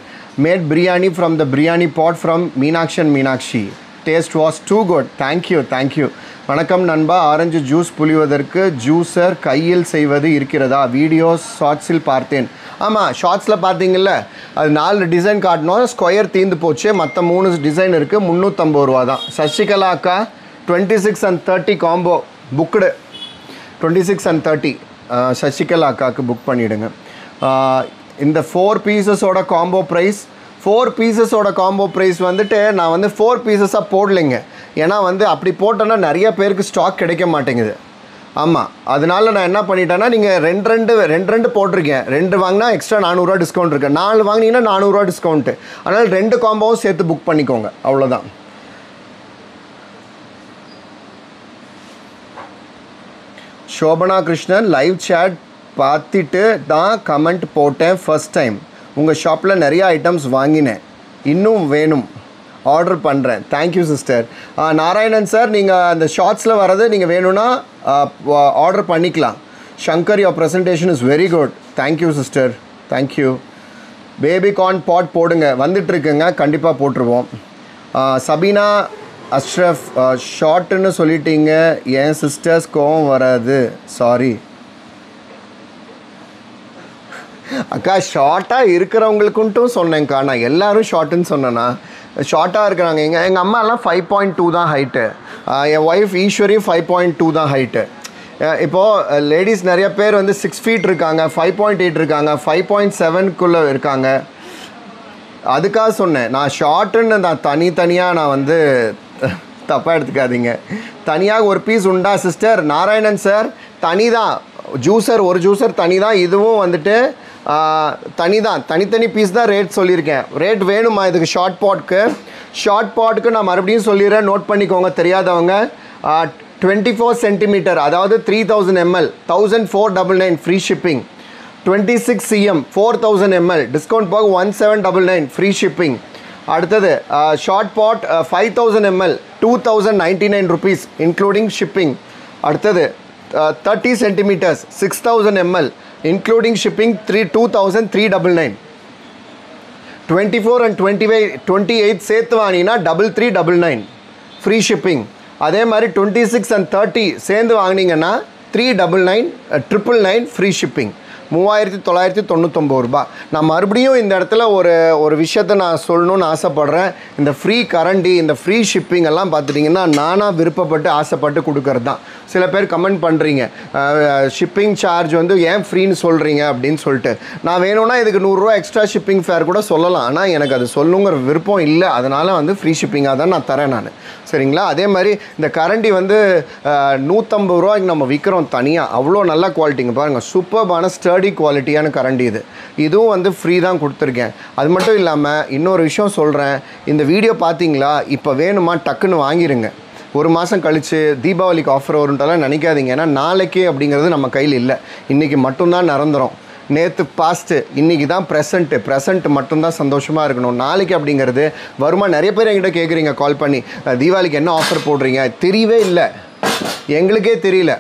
made biryani from the biryani pot from Meenakshi and Meenakshi taste was too good thank you thank you வணக்கம் நண்பா. ஆரஞ்சு ஜூஸ் புழிவதற்கு ஜூஸர் கையில் செய்வது இருக்கிறதா? Videos ஷார்ட்ஸில் பார்த்தேன். ஆமாம் ஷார்ட்ஸில் பார்த்தீங்கல்ல அது நாலு டிசைன் காட்டினோம். ஸ்கொயர் தீந்து போச்சு. மற்ற மூணு டிசைன் இருக்குது முந்நூற்றம்பது ரூபா தான். சசிகலா அக்கா twenty six and thirty combo booked twenty six and thirty Sasikala அக்காவுக்கு புக் பண்ணிவிடுங்க இந்த ஃபோர் பீசஸோட காம்போ ப்ரைஸ் ஃபோர் பீசஸோட காம்போ ப்ரைஸ் வந்துட்டு நான் வந்து ஃபோர் பீசஸாக போடலைங்க. ஏன்னா வந்து அப்படி போட்டோன்னா நிறைய பேருக்கு ஸ்டாக் கிடைக்க மாட்டேங்குது. ஆமாம் அதனால நான் என்ன பண்ணிட்டேன்னா நீங்கள் ரெண்டு ரெண்டு ரெண்டு ரெண்டு போட்டிருக்கேன் ரெண்டு வாங்கினா எக்ஸ்ட்ரா நானூறுரூவா டிஸ்கவுண்ட் இருக்குது நாலு வாங்கினீங்கன்னா நானூறுரூவா டிஸ்கவுண்ட்டு அதனால் ரெண்டு காம்போவும் சேர்த்து புக் பண்ணிக்கோங்க. அவ்வளோதான் சோபனா கிருஷ்ணன் லைவ் சேட் பார்த்துட்டு தான் கமெண்ட் போட்டேன் ஃபஸ்ட் டைம் உங்கள் ஷாப்பில் நிறைய ஐட்டம்ஸ் வாங்கினேன். இன்னும் வேணும். ஆர்டர் பண்ணுறேன் தேங்க்யூ சிஸ்டர் நாராயணன் சார் நீங்கள் அந்த ஷார்ட்ஸில் வர்றது நீங்கள் வேணும்னா ஆர்டர் பண்ணிக்கலாம். Shankar your presentation is very good thank you sister thank you baby corn pot போடுங்க. வந்துட்டுருக்குங்க கண்டிப்பாக போட்டுருவோம். சபீனா அஷ்ரஃப் ஷார்ட்டுன்னு சொல்லிட்டீங்க. என் சிஸ்டர்ஸ் கோவம் வராது. சாரி அக்கா ஷார்ட்டாக இருக்கிறவங்களுக்குன்ட்டும் சொன்னேன்க்கா. நான் எல்லோரும் ஷார்ட்டுன்னு சொன்னேன்னா ஷார்ட்டாக இருக்கிறாங்க. எங்கள் எங்கள் அம்மாலாம் ஃபைவ் பாயிண்ட் டூ தான் ஹைட்டு என் wife Eswari five point two தான் ஹைட்டு இப்போது லேடிஸ் நிறைய பேர் வந்து சிக்ஸ் ஃபீட் இருக்காங்க ஃபைவ் பாயிண்ட் எயிட் இருக்காங்க ஃபைவ் பாயிண்ட் செவனுக்குள்ளே இருக்காங்க. அதுக்காக சொன்னேன். நான் ஷார்ட்டுன்னு நான் தனித்தனியாக நான் வந்து தப்பாக எடுத்துக்காதீங்க. தனியாக ஒரு பீஸ் உண்டா சிஸ்டர் நாராயணன் சார் தனி தான் ஜூஸர் ஒரு ஜூஸர் தனி தான் இதுவும் வந்துட்டு தனி தான் தனித்தனி பீஸ் தான் ரேட் சொல்லியிருக்கேன். ரேட் வேணுமா இதுக்கு? ஷார்ட் பாட்க்கு ஷார்ட் பாட்க்கு நான் மறுபடியும் சொல்லிடுறேன். நோட் பண்ணிக்கோங்க தெரியாதவங்க. டுவெண்ட்டி ஃபோர் சென்டிமீட்டர் அதாவது three thousand ML thousand four double nine free shipping twenty six CM four thousand ML discount போக one seven double nine free shipping அடுத்தது short pot five thousand ML two thousand ninety nine rupees including shipping அடுத்தது thirty centimetres six thousand ML including shipping three two thousand three double nine twenty four and twenty five twenty eight சேர்த்து வாங்கினீங்கன்னா double three double nine free shipping அதே மாதிரி twenty six and thirty சேர்ந்து வாங்கினீங்கன்னா three double nine triple nine free shipping மூவாயிரத்தி தொள்ளாயிரத்தி தொண்ணூத்தொம்பது ரூபாய் நான் மறுபடியும் இந்த இடத்துல ஒரு ஒரு விஷயத்தை நான் சொல்லணும்னு ஆசைப்பட்றேன். இந்த ஃப்ரீ கரண்டி இந்த ஃப்ரீ ஷிப்பிங் எல்லாம் பார்த்துட்டிங்கன்னா நானாக விருப்பப்பட்டு ஆசைப்பட்டு கொடுக்கறது தான். சில பேர் கமெண்ட் பண்ணுறீங்க ஷிப்பிங் சார்ஜ் வந்து ஏன் ஃப்ரீன்னு சொல்கிறீங்க அப்படின்னு சொல்லிட்டு. நான் வேணும்னா இதுக்கு நூறுரூவா எக்ஸ்ட்ரா ஷிப்பிங் ஃபேர் கூட சொல்லலாம். ஆனால் எனக்கு அது சொல்லுங்கிற விருப்பம் இல்லை. அதனால் வந்து ஃப்ரீ ஷிப்பிங்காக தான் நான் தரேன் நான். சரிங்களா? அதே மாதிரி இந்த கரண்டி வந்து நூற்றம்பது ரூபாய்க்கு நம்ம விற்கிறோம் தனியாக அவ்வளோ நல்ல குவாலிட்டிங்க பாருங்கள் சூப்பர்பான ஸ்டர்ட் குவாலிட்டியான கரண்டி இது. இதுவும் வந்து ஃப்ரீ தான் கொடுத்துருக்கேன். அது மட்டும் இல்லாமல் இன்னொரு விஷயம் சொல்கிறேன் இந்த வீடியோ பார்த்தீங்களா இப்போ வேணுமா டக்குன்னு வாங்கிடுங்க ஒரு மாதம் கழித்து தீபாவளிக்கு ஆஃபர் வரும்ட்டெல்லாம் நினைக்காதீங்க. ஏன்னா நாளைக்கே அப்படிங்கிறது நம்ம கையில் இல்லை. இன்றைக்கி மட்டும்தான் நிரந்தரம். நேற்று பாஸ்ட்டு இன்றைக்கி தான் ப்ரெசண்ட்டு ப்ரெசண்ட் மட்டும்தான் சந்தோஷமாக இருக்கணும். நாளைக்கு அப்படிங்கிறது வருமா? நிறைய பேர் என்கிட்ட கேட்குறீங்க கால் பண்ணி. தீபாவளிக்கு என்ன ஆஃபர் போடுறீங்க? தெரியவே இல்லை. எங்களுக்கே தெரியல.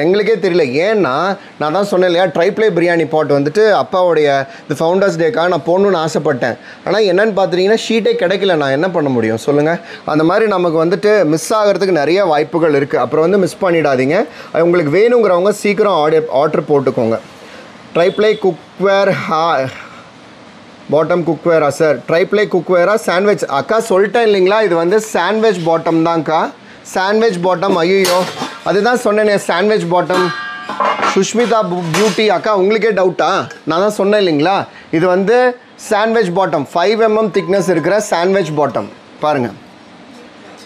எங்களுக்கே தெரியல. ஏன்னா நான் தான் சொன்னேன் இல்லையா ட்ரைப்ளே பிரியாணி பாட் வந்துட்டு அப்பாவுடைய இந்த ஃபவுண்டர்ஸ் டேக்காக நான் போகணுன்னு ஆசைப்பட்டேன். ஆனால் என்னன்னு பார்த்துட்டிங்கன்னா ஷீட்டே கிடைக்கல. நான் என்ன பண்ண முடியும்? சொல்லுங்கள் அந்த மாதிரி நமக்கு வந்துட்டு மிஸ் ஆகிறதுக்கு நிறைய வாய்ப்புகள் இருக்குது அப்புறம் வந்து மிஸ் பண்ணிடாதீங்க. உங்களுக்கு வேணுங்கிறவங்க சீக்கிரம் ஆர்டர் ஆர்டர் போட்டுக்கோங்க. ட்ரைப்ளே குக்வேர் ஹா பாட்டம் குக்வேரா சார் ட்ரைப்ளே குக்வேரா சாண்ட்விச் அக்கா சொல்லிட்டேன் இல்லைங்களா? இது வந்து சாண்ட்விச் பாட்டம் தான்க்கா. சாண்ட்விச் பாட்டம் ஐயோ அதுதான் சொன்னேனே சாண்ட்விச் பாட்டம் சுஷ்மிதா பியூட்டி அக்கா உங்களுக்கே டவுட்டா நான் தான் சொன்னேன் இல்லைங்களா? இது வந்து sandwich bottom five MM thickness இருக்கிற சாண்ட்விச் பாட்டம் பாருங்கள்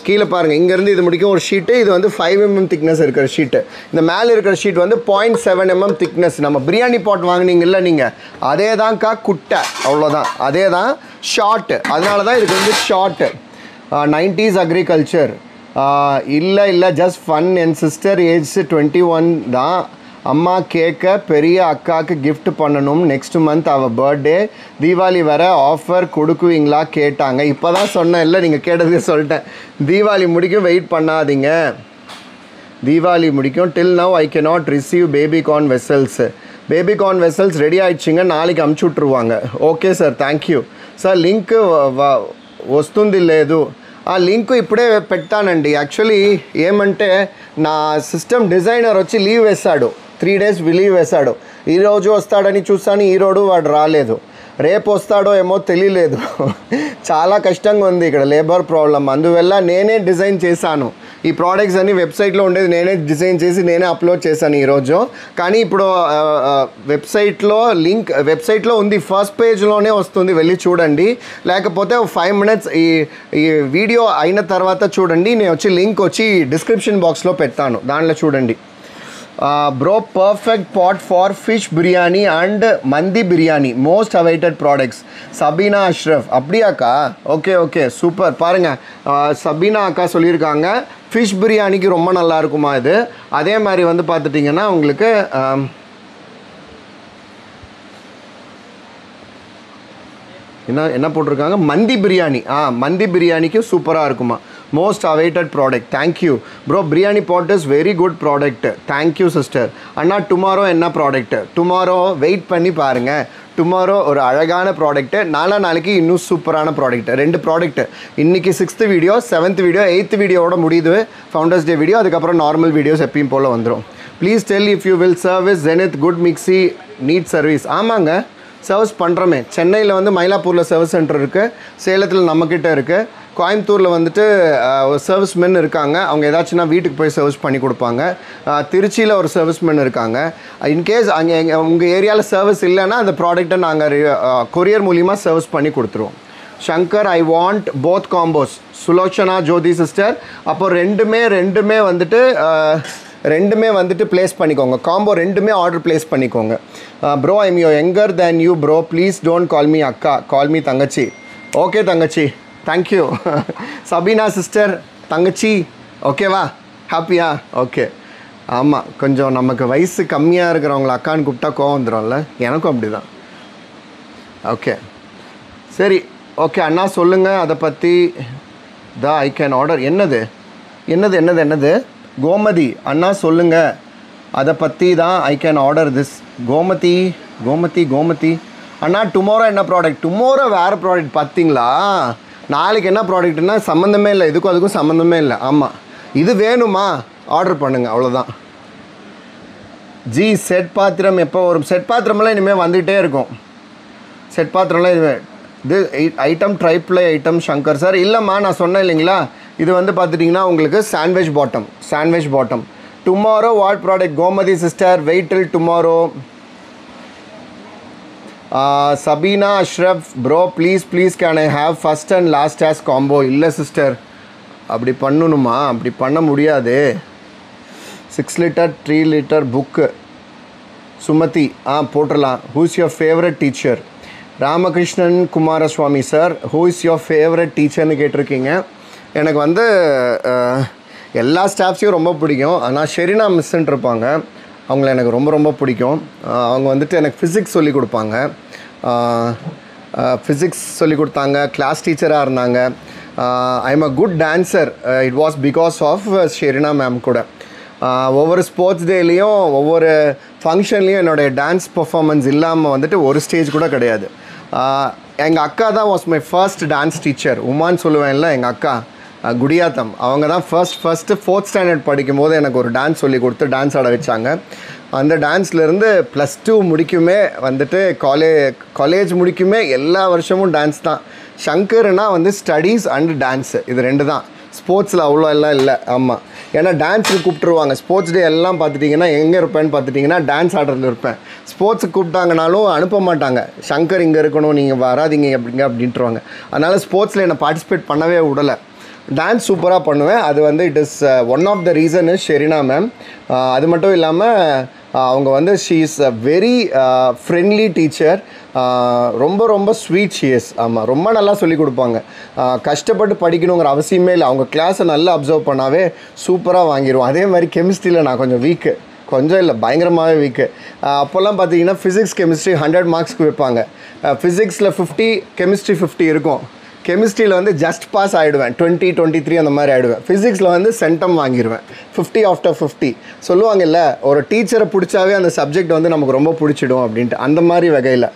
கீழே பாருங்கள் இங்கேருந்து இது முடிக்கும் ஒரு ஷீட்டு இது வந்து ஃபைவ் எம்எம் திக்னஸ் இருக்கிற ஷீட்டு இந்த மேலே இருக்கிற ஷீட் வந்து பாயிண்ட் செவன் எம்எம் திக்னஸ் நம்ம பிரியாணி பாட் வாங்குனீங்கல்ல நீங்கள் அதே தான்க்கா குட்டை. அவ்வளோதான் அதே தான் ஷார்ட்டு அதனால தான் இதுக்கு வந்து ஷார்ட்டு நைன்டிஸ் அக்ரிகல்ச்சர் இல்லை இல்லை ஜஸ்ட் ஃபன் என் சிஸ்டர் ஏஜ் டுவெண்ட்டி ஒன் தான். அம்மா கேட்க பெரிய அக்காவுக்கு கிஃப்ட் பண்ணணும். நெக்ஸ்ட் மந்த் அவள் பர்த்டே தீபாவளி வர ஆஃபர் கொடுக்குவீங்களா கேட்டாங்க. இப்போ தான் சொன்னேன் இல்லை நீங்கள் கேட்டதே சொல்லிட்டேன். தீபாவளி முடிக்கும் வெயிட் பண்ணாதீங்க. தீபாவளி முடிக்கும். Till now I K not receive baby baby corn vessels baby corn vessels ready ஆயிடுச்சிங்க. நாளைக்கு அமுச்சு விட்ருவாங்க okay sir thank you sir link வ வ వస్తుంది లేదు ఆ లింక్ ఇప్పుడే పెడతానండి. యాక్చువల్లీ ఏమంటే నా సిస్టమ్ డిజైనర్ వచ్చి లీవ్ వేశాడు. త్రీ డేస్ లీవ్ వేశాడు. ఈరోజు వస్తాడని చూసాను ఈరోడు వాడు రాలేదు. రేపు వస్తాడో ఏమో తెలియలేదు. చాలా కష్టంగా ఉంది ఇక్కడ లేబర్ ప్రాబ్లం అందువల్ల నేనే డిజైన్ చేశాను. ఈ ప్రోడక్ట్స్ అన్ని వెబ్సైట్లో ఉండేది నేనే డిజైన్ చేసి నేనే అప్లోడ్ చేశాను ఈరోజు కానీ ఇప్పుడు వెబ్సైట్లో లింక్ వెబ్సైట్లో ఉంది. ఫస్ట్ పేజ్లోనే వస్తుంది. వెళ్ళి చూడండి. లేకపోతే ఫైవ్ మినిట్స్ ఈ ఈ వీడియో అయిన తర్వాత చూడండి. నేను వచ్చి లింక్ వచ్చి డిస్క్రిప్షన్ బాక్స్లో పెడతాను. దాంట్లో చూడండి. Bro perfect pot for fish biryani and mandi biryani most awaited products Sabina Ashraf அப்படியாக்கா ஓகே ஓகே சூப்பர் பாருங்கள் சபீனா அக்கா சொல்லியிருக்காங்க. ஃபிஷ் பிரியாணிக்கு ரொம்ப நல்லா இருக்குமா இது? அதே மாதிரி வந்து பார்த்துட்டிங்கன்னா உங்களுக்கு um, என்ன என்ன போட்டிருக்காங்க? மந்தி பிரியாணி ஆ மந்தி பிரியாணிக்கு சூப்பராக இருக்குமா? Most awaited product thank you bro biryani pot is very good product thank you sister Anna tomorrow என்ன ப்ராடக்ட் டுமாரோ வெயிட் பண்ணி பாருங்கள் டுமாரோ ஒரு அழகான ப்ராடக்ட்டு நாலா நாளைக்கு இன்னும் சூப்பரான ப்ராடக்ட் ரெண்டு ப்ராடக்ட் இன்றைக்கி sixth video seventh video eighth வீடியோவோட முடியுது. ஃபவுண்டர்ஸ் டே வீடியோ அதுக்கப்புறம் நார்மல் வீடியோஸ் எப்பயும் போல் வந்துடும் please tell if you will service Zenith good mixie need service ஆமாங்க. சர்வீஸ் பண்ணுறோமே சென்னையில் வந்து மயிலாப்பூரில் சர்வீஸ் சென்டர் இருக்குது சேலத்தில் நம்மக்கிட்ட இருக்குது கோயம்புத்தூரில் வந்துட்டு ஒரு சர்வீஸ் மென் இருக்காங்க. அவங்க ஏதாச்சும்னா வீட்டுக்கு போய் சர்வீஸ் பண்ணி கொடுப்பாங்க. திருச்சியில் ஒரு சர்வீஸ் மென் இருக்காங்க இன்கேஸ் அங்கே எங்கள் உங்கள் ஏரியாவில் சர்வீஸ் இல்லைன்னா அந்த ப்ராடக்ட்டை நாங்கள் கொரியர் மூலிமா சர்வீஸ் பண்ணி கொடுத்துருவோம். Shankar I want both combos Sulochana Jyothi sister அப்போ ரெண்டுமே ரெண்டுமே வந்துட்டு ரெண்டுமே வந்துட்டு ப்ளேஸ் பண்ணிக்கோங்க. காம்போ ரெண்டுமே ஆர்டர் ப்ளேஸ் பண்ணிக்கோங்க. Bro I'm younger than you bro please don't call me அக்கா. கால் மீ தங்கச்சி. ஓகே தங்கச்சி. தேங்க்யூ சபீனா சிஸ்டர் தங்கச்சி ஓகேவா ஹாப்பியா ஓகே ஆமாம் கொஞ்சம் நமக்கு வயசு கம்மியாக இருக்கிறவங்கள அக்கான்னு கூப்பிட்டா கோவம் வந்துடும்ல? எனக்கும் அப்படி தான் ஓகே சரி ஓகே அண்ணா சொல்லுங்கள் அதை பற்றி த ஐ கேன் ஆர்டர் என்னது? என்னது என்னது என்னது? கோமதி அண்ணா சொல்லுங்கள் அதை பற்றி தான் I can order this Gomathi Gomathi Gomathi. Anna tomorrow என்ன ப்ராடக்ட் டுமாரோ வேறு ப்ராடக்ட் பார்த்தீங்களா நாளைக்கு என்ன ப்ராடக்ட்னா சம்மந்தமே இல்லை. இதுக்கும் அதுக்கும் சம்மந்தமே இல்லை. ஆமாம் இது வேணுமா? ஆர்டர் பண்ணுங்கள் அவ்வளோதான் ஜி செட் பாத்திரம் எப்போ வரும்? செட் பாத்திரமெல்லாம் இனிமேல் வந்துகிட்டே இருக்கும். செட் பாத்திரம்லாம் இது இது item triply item Shankar sir இல்லைம்மா நான் சொன்னேன் இல்லைங்களா? இது வந்து பார்த்துட்டிங்கன்னா உங்களுக்கு sandwich bottom sandwich bottom tomorrow what product Gomathi sister வெயிட்டில் tomorrow Sabina Ashraf bro please please can I have first and last as combo இல்லை சிஸ்டர் அப்படி பண்ணணுமா? அப்படி பண்ண முடியாது. Six litre three litre book Sumathi ஆ போட்டுடலாம் who's your favourite teacher Ramakrishnan Kumaraswamy sir who is your favourite டீச்சர்னு கேட்டிருக்கீங்க. எனக்கு வந்து எல்லா ஸ்டாஃப்ஸையும் ரொம்ப பிடிக்கும். ஆனால் ஷெரினா மிஸ்ஸுன்ட்டு இருப்பாங்க. அவங்கள எனக்கு ரொம்ப ரொம்ப பிடிக்கும். அவங்க வந்துட்டு எனக்கு ஃபிசிக்ஸ் சொல்லி கொடுப்பாங்க. ஃபிசிக்ஸ் சொல்லி கொடுத்தாங்க. கிளாஸ் டீச்சராக இருந்தாங்க. I am a good dancer it was because of Sherina ma'am கூட. ஒவ்வொரு ஸ்போர்ட்ஸ் டேலேயும் ஒவ்வொரு ஃபங்க்ஷன்லேயும் என்னுடைய டான்ஸ் பர்ஃபாமன்ஸ் இல்லாமல் வந்துட்டு ஒரு ஸ்டேஜ் கூட கிடையாது. எங்கள் அக்கா தான் was my first dance teacher உமான்னு சொல்லுவேன்ல எங்கள் அக்கா. குடியாத்தம். அவங்க தான் ஃபர்ஸ்ட் ஃபஸ்ட்டு ஃபோர்த் ஸ்டாண்டர்ட் படிக்கும்போது எனக்கு ஒரு டான்ஸ் சொல்லி கொடுத்து டான்ஸ் ஆட வச்சாங்க. அந்த டான்ஸ்லேருந்து ப்ளஸ் டூ முடிக்குமே வந்துட்டு காலே காலேஜ் முடிக்குமே எல்லா வருஷமும் டான்ஸ் தான். ஷங்கர்னா வந்து ஸ்டடீஸ் அண்ட் டான்ஸு இது ரெண்டு தான். ஸ்போர்ட்ஸில் அவ்வளோ எல்லாம் இல்லை. ஆமாம் ஏன்னா டான்ஸுக்கு கூப்பிட்டுருவாங்க. ஸ்போர்ட்ஸ் டே எல்லாம் பார்த்துட்டிங்கன்னா எங்கே இருப்பேன்னு பார்த்துட்டிங்கன்னா டான்ஸ் ஆடுறதுல இருப்பேன். ஸ்போர்ட்ஸுக்கு கூப்பிட்டாங்கனாலும் அனுப்ப மாட்டாங்க. ஷங்கர் இங்கே இருக்கணும் நீங்கள் வராதீங்க அப்படிங்க அப்படின்ட்டுருவாங்க. அதனால் ஸ்போர்ட்ஸில் என்னை பார்ட்டிசிபேட் பண்ணவே விடலை. டான்ஸ் சூப்பராக பண்ணுவேன். அது வந்து it is one of the reason is Sherina ma'am அது மட்டும் இல்லாமல் uh, அவங்க வந்து she is a very friendly teacher ரொம்ப ரொம்ப ஸ்வீட் ஷியஸ் ஆமாம் ரொம்ப நல்லா சொல்லிக் கொடுப்பாங்க. Uh, கஷ்டப்பட்டு படிக்கணுங்கிற அவசியமே இல்லை. அவங்க கிளாஸை நல்லா அப்சர்வ் பண்ணாவே சூப்பராக வாங்கிடுவோம் அதே மாதிரி கெமிஸ்ட்ரியில் நான் கொஞ்சம் வீக்கு கொஞ்சம் இல்லை பயங்கரமாகவே வீக்கு uh, அப்போல்லாம் பார்த்தீங்கன்னா ஃபிசிக்ஸ் கெமிஸ்ட்ரி ஹண்ட்ரட் மார்க்ஸ்க்கு வைப்பாங்க. ஃபிசிக்ஸில் ஃபிஃப்டி கெமிஸ்ட்ரி ஃபிஃப்டி இருக்கும். கெமிஸ்ட்ரியில் வந்து ஜஸ்ட் பாஸ் ஆகிடுவேன் டுவெண்ட்டி டுவெண்ட்டி த்ரீ அந்த மாதிரி ஆகிடுவேன் ஃபிசிக்ஸில் வந்து சென்டம் வாங்கிடுவேன் ஃபிஃப்டி ஆஃப்டர் ஃபிஃப்டி சொல்லுவாங்கல்ல ஒரு டீச்சரை பிடிச்சாவே அந்த சப்ஜெக்ட் வந்து நமக்கு ரொம்ப பிடிச்சிடும் அப்படின்ட்டு. அந்த மாதிரி வகையில்.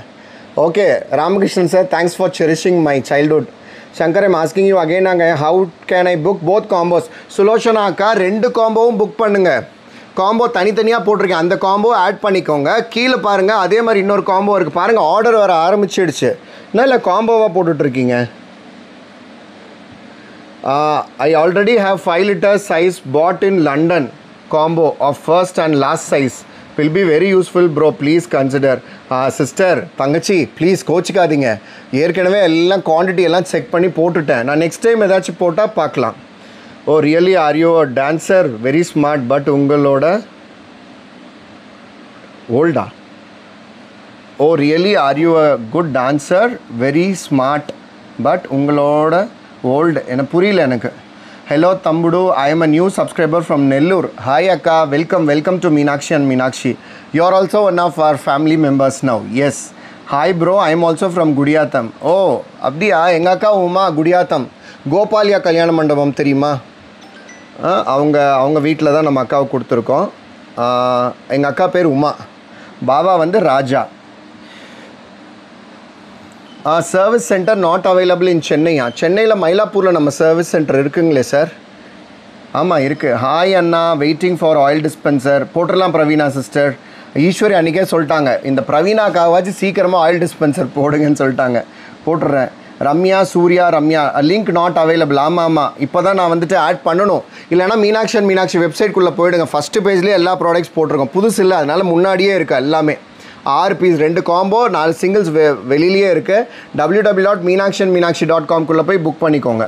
Okay Ramakrishnan sir thanks for cherishing my childhood Shankar I'm asking you again நாங்கள் how can I book both combos Sulochana அக்கா ரெண்டு காம்போவும் புக் பண்ணுங்கள் காம்போ தனித்தனியாக போட்டிருக்கேன். அந்த காம்போ ஆட் பண்ணிக்கோங்க. கீழே பாருங்கள் அதே மாதிரி இன்னொரு காம்போ இருக்குது பாருங்கள் ஆர்டர் வர ஆரம்பிச்சிடுச்சு. என்ன இல்லை காம்போவாக போட்டுட்ருக்கீங்க I already have five litre size pot in London combo of first and last size will be very useful bro please consider sister தங்கச்சி ப்ளீஸ் கோச்சிக்காதீங்க ஏற்கனவே எல்லாம் குவான்டிட்டி எல்லாம் செக் பண்ணி போட்டுட்டேன் நான் நெக்ஸ்ட் டைம் ஏதாச்சும் போட்டால் பார்க்கலாம் ஓ really are you dancer very smart but உங்களோட ஓல்டா ஓ really are you a good dancer very smart but உங்களோட ஓல்டு. எனக்கு புரியல எனக்கு. Hello தம்புடு. I am a new subscriber from Nellore hi அக்கா. Welcome welcome to Meenakshi and Meenakshi you are also one of our family members now yes hi bro I am also from Gudiyatham oh அப்படியா? எங்கள் அக்கா உமா குடியாத்தம். கோபாலியா கல்யாண மண்டபம் தெரியுமா? ஆ, அவங்க அவங்க வீட்டில் தான் நம்ம அக்காவை கொடுத்துருக்கோம். எங்கள் அக்கா பேர் உமா. பாபா வந்து Raja. Service centre not available in சென்னையா சென்னையில் மயிலாப்பூரில் நம்ம சர்வீஸ் சென்டர் இருக்குங்களே சார் ஆமாம் இருக்குது ஹாய் அண்ணா. வெயிட்டிங் ஃபார் ஆயில் டிஸ்பென்சர் போட்டுடலாம் பிரவீனா சிஸ்டர் ஈஸ்வரி அன்றைக்கே சொல்லிட்டாங்க இந்த பிரவீனாக்காவாச்சும் சீக்கிரமாக ஆயில் டிஸ்பென்சர் போடுங்கன்னு சொல்லிட்டாங்க. போட்டுடுறேன் Ramya Surya Ramya. Link not available ஆமாம் ஆமாம் இப்போ தான் நான் வந்துட்டு ஆட் பண்ணணும். இல்லைனா மீனாட்சி அண்ட் மீனாட்சி வெப்சைட்குள்ளே போயிடுங்க. ஃபஸ்ட்டு பேஜ்லேயே எல்லா ப்ராடக்ட்ஸ் போட்டிருக்கோம். புதுசு இல்லை அதனால் முன்னாடியே இருக்குது எல்லாமே. ஆறு பீஸ் ரெண்டு காம்போ நாலு சிங்கிள்ஸ் வெ வெளியிலேயே இருக்குது W W dot Meenakshi Meenakshi dot காம்குள்ளே போய் புக் பண்ணிக்கோங்க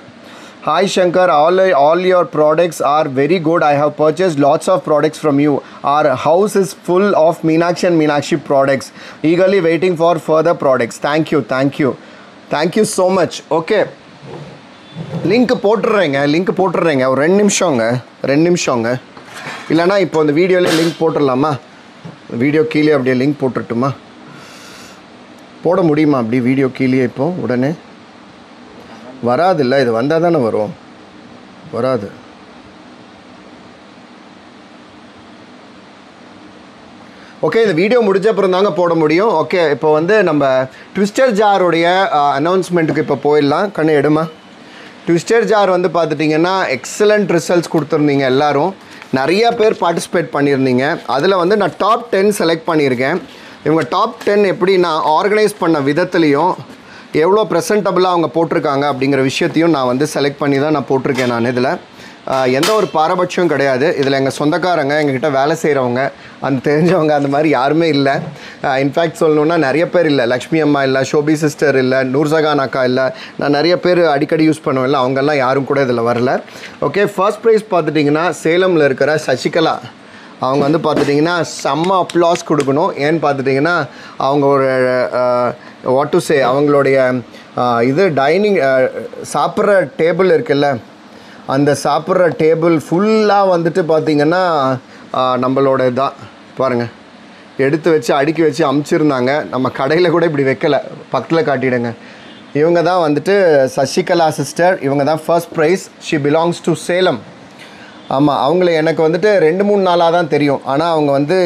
hi Shankar all all your products are very good I have purchase lots of products from you our house is full of Meenakshi and Meenakshi products eagerly waiting for further products thank you thank you thank you so much okay link போட்டுடுறேங்க link போட்டுடுறேங்க ஒரு ரெண்டு நிமிஷங்க ரெண்டு நிமிஷங்க இல்லைனா இப்போ இந்த வீடியோவில் link போட்டுடலாமா video கீழே அப்படியே லிங்க் போட்டுட்டுமா? போட முடியுமா அப்படி வீடியோ கீழே இப்போ உடனே? வராதுல்ல இது வந்தால் தானே வரும். வராது. ஓகே இந்த வீடியோ முடிஞ்ச அப்புறம் தாங்க போட முடியும். ஓகே இப்போ வந்து நம்ம ட்விஸ்டர் ஜாருடைய அனௌன்ஸ்மெண்ட்டுக்கு இப்போ போயிடலாம். கண்ணு எடுமா? ட்விஸ்டர் ஜார் வந்து பார்த்துட்டிங்கன்னா எக்ஸலண்ட் ரிசல்ட்ஸ் கொடுத்துருந்தீங்க எல்லாரும். நிறையா பேர் பார்ட்டிசிபேட் பண்ணியிருந்தீங்க. அதில் வந்து நான் டாப் டென் செலக்ட் பண்ணியிருக்கேன். இவங்க டாப் டென் எப்படி நான் ஆர்கனைஸ் பண்ண விதத்துலேயும் எவ்வளோ ப்ரெசன்டபுளாக அவங்க போட்டிருக்காங்க அப்படிங்கிற விஷயத்தையும் நான் வந்து செலக்ட் பண்ணி தான் நான் போட்டிருக்கேன் நான் இதில். எந்த ஒரு பாரபட்சமும் கிடையாது. இதில் எங்கள் சொந்தக்காரங்க எங்ககிட்ட வேலை செய்கிறவங்க அந்த தெரிஞ்சவங்க அந்த மாதிரி யாருமே இல்லை. இன்ஃபேக்ட் சொல்லணுன்னா நிறைய பேர் இல்லை. லக்ஷ்மி அம்மா இல்லை ஷோபி சிஸ்டர் இல்லை நூர்சகான் அக்கா இல்லை. நான் நிறைய பேர் அடிக்கடி யூஸ் பண்ணுவேன்ல அவங்கெல்லாம் யாரும் கூட இதில் வரல. ஓகே ஃபர்ஸ்ட் ப்ரைஸ் பார்த்துட்டிங்கன்னா சேலமில் இருக்கிற சசிகலா. அவங்க வந்து பார்த்துட்டிங்கன்னா செம்ம அப்ளாஸ் கொடுக்கணும். ஏன்னு பார்த்துட்டிங்கன்னா அவங்க ஒரு வாட் டு சே அவங்களுடைய இது டைனிங் சாப்பிட்ற டேபிள் இருக்குல்ல. அந்த சாப்பிட்ற டேபிள் ஃபுல்லாக வந்துட்டு பார்த்திங்கன்னா நம்மளோட தான் பாருங்கள் எடுத்து வச்சு அடுக்கி வச்சு அமுச்சிருந்தாங்க. நம்ம கடையில் கூட இப்படி வைக்கல. பக்கத்தில் காட்டிடுங்க. இவங்க தான் வந்துட்டு சசிகலா சிஸ்டர் இவங்க தான் first prize she belongs to Salem ஆமாம் அவங்கள எனக்கு வந்துட்டு ரெண்டு மூணு நாளாக தான் தெரியும். ஆனால் அவங்க வந்து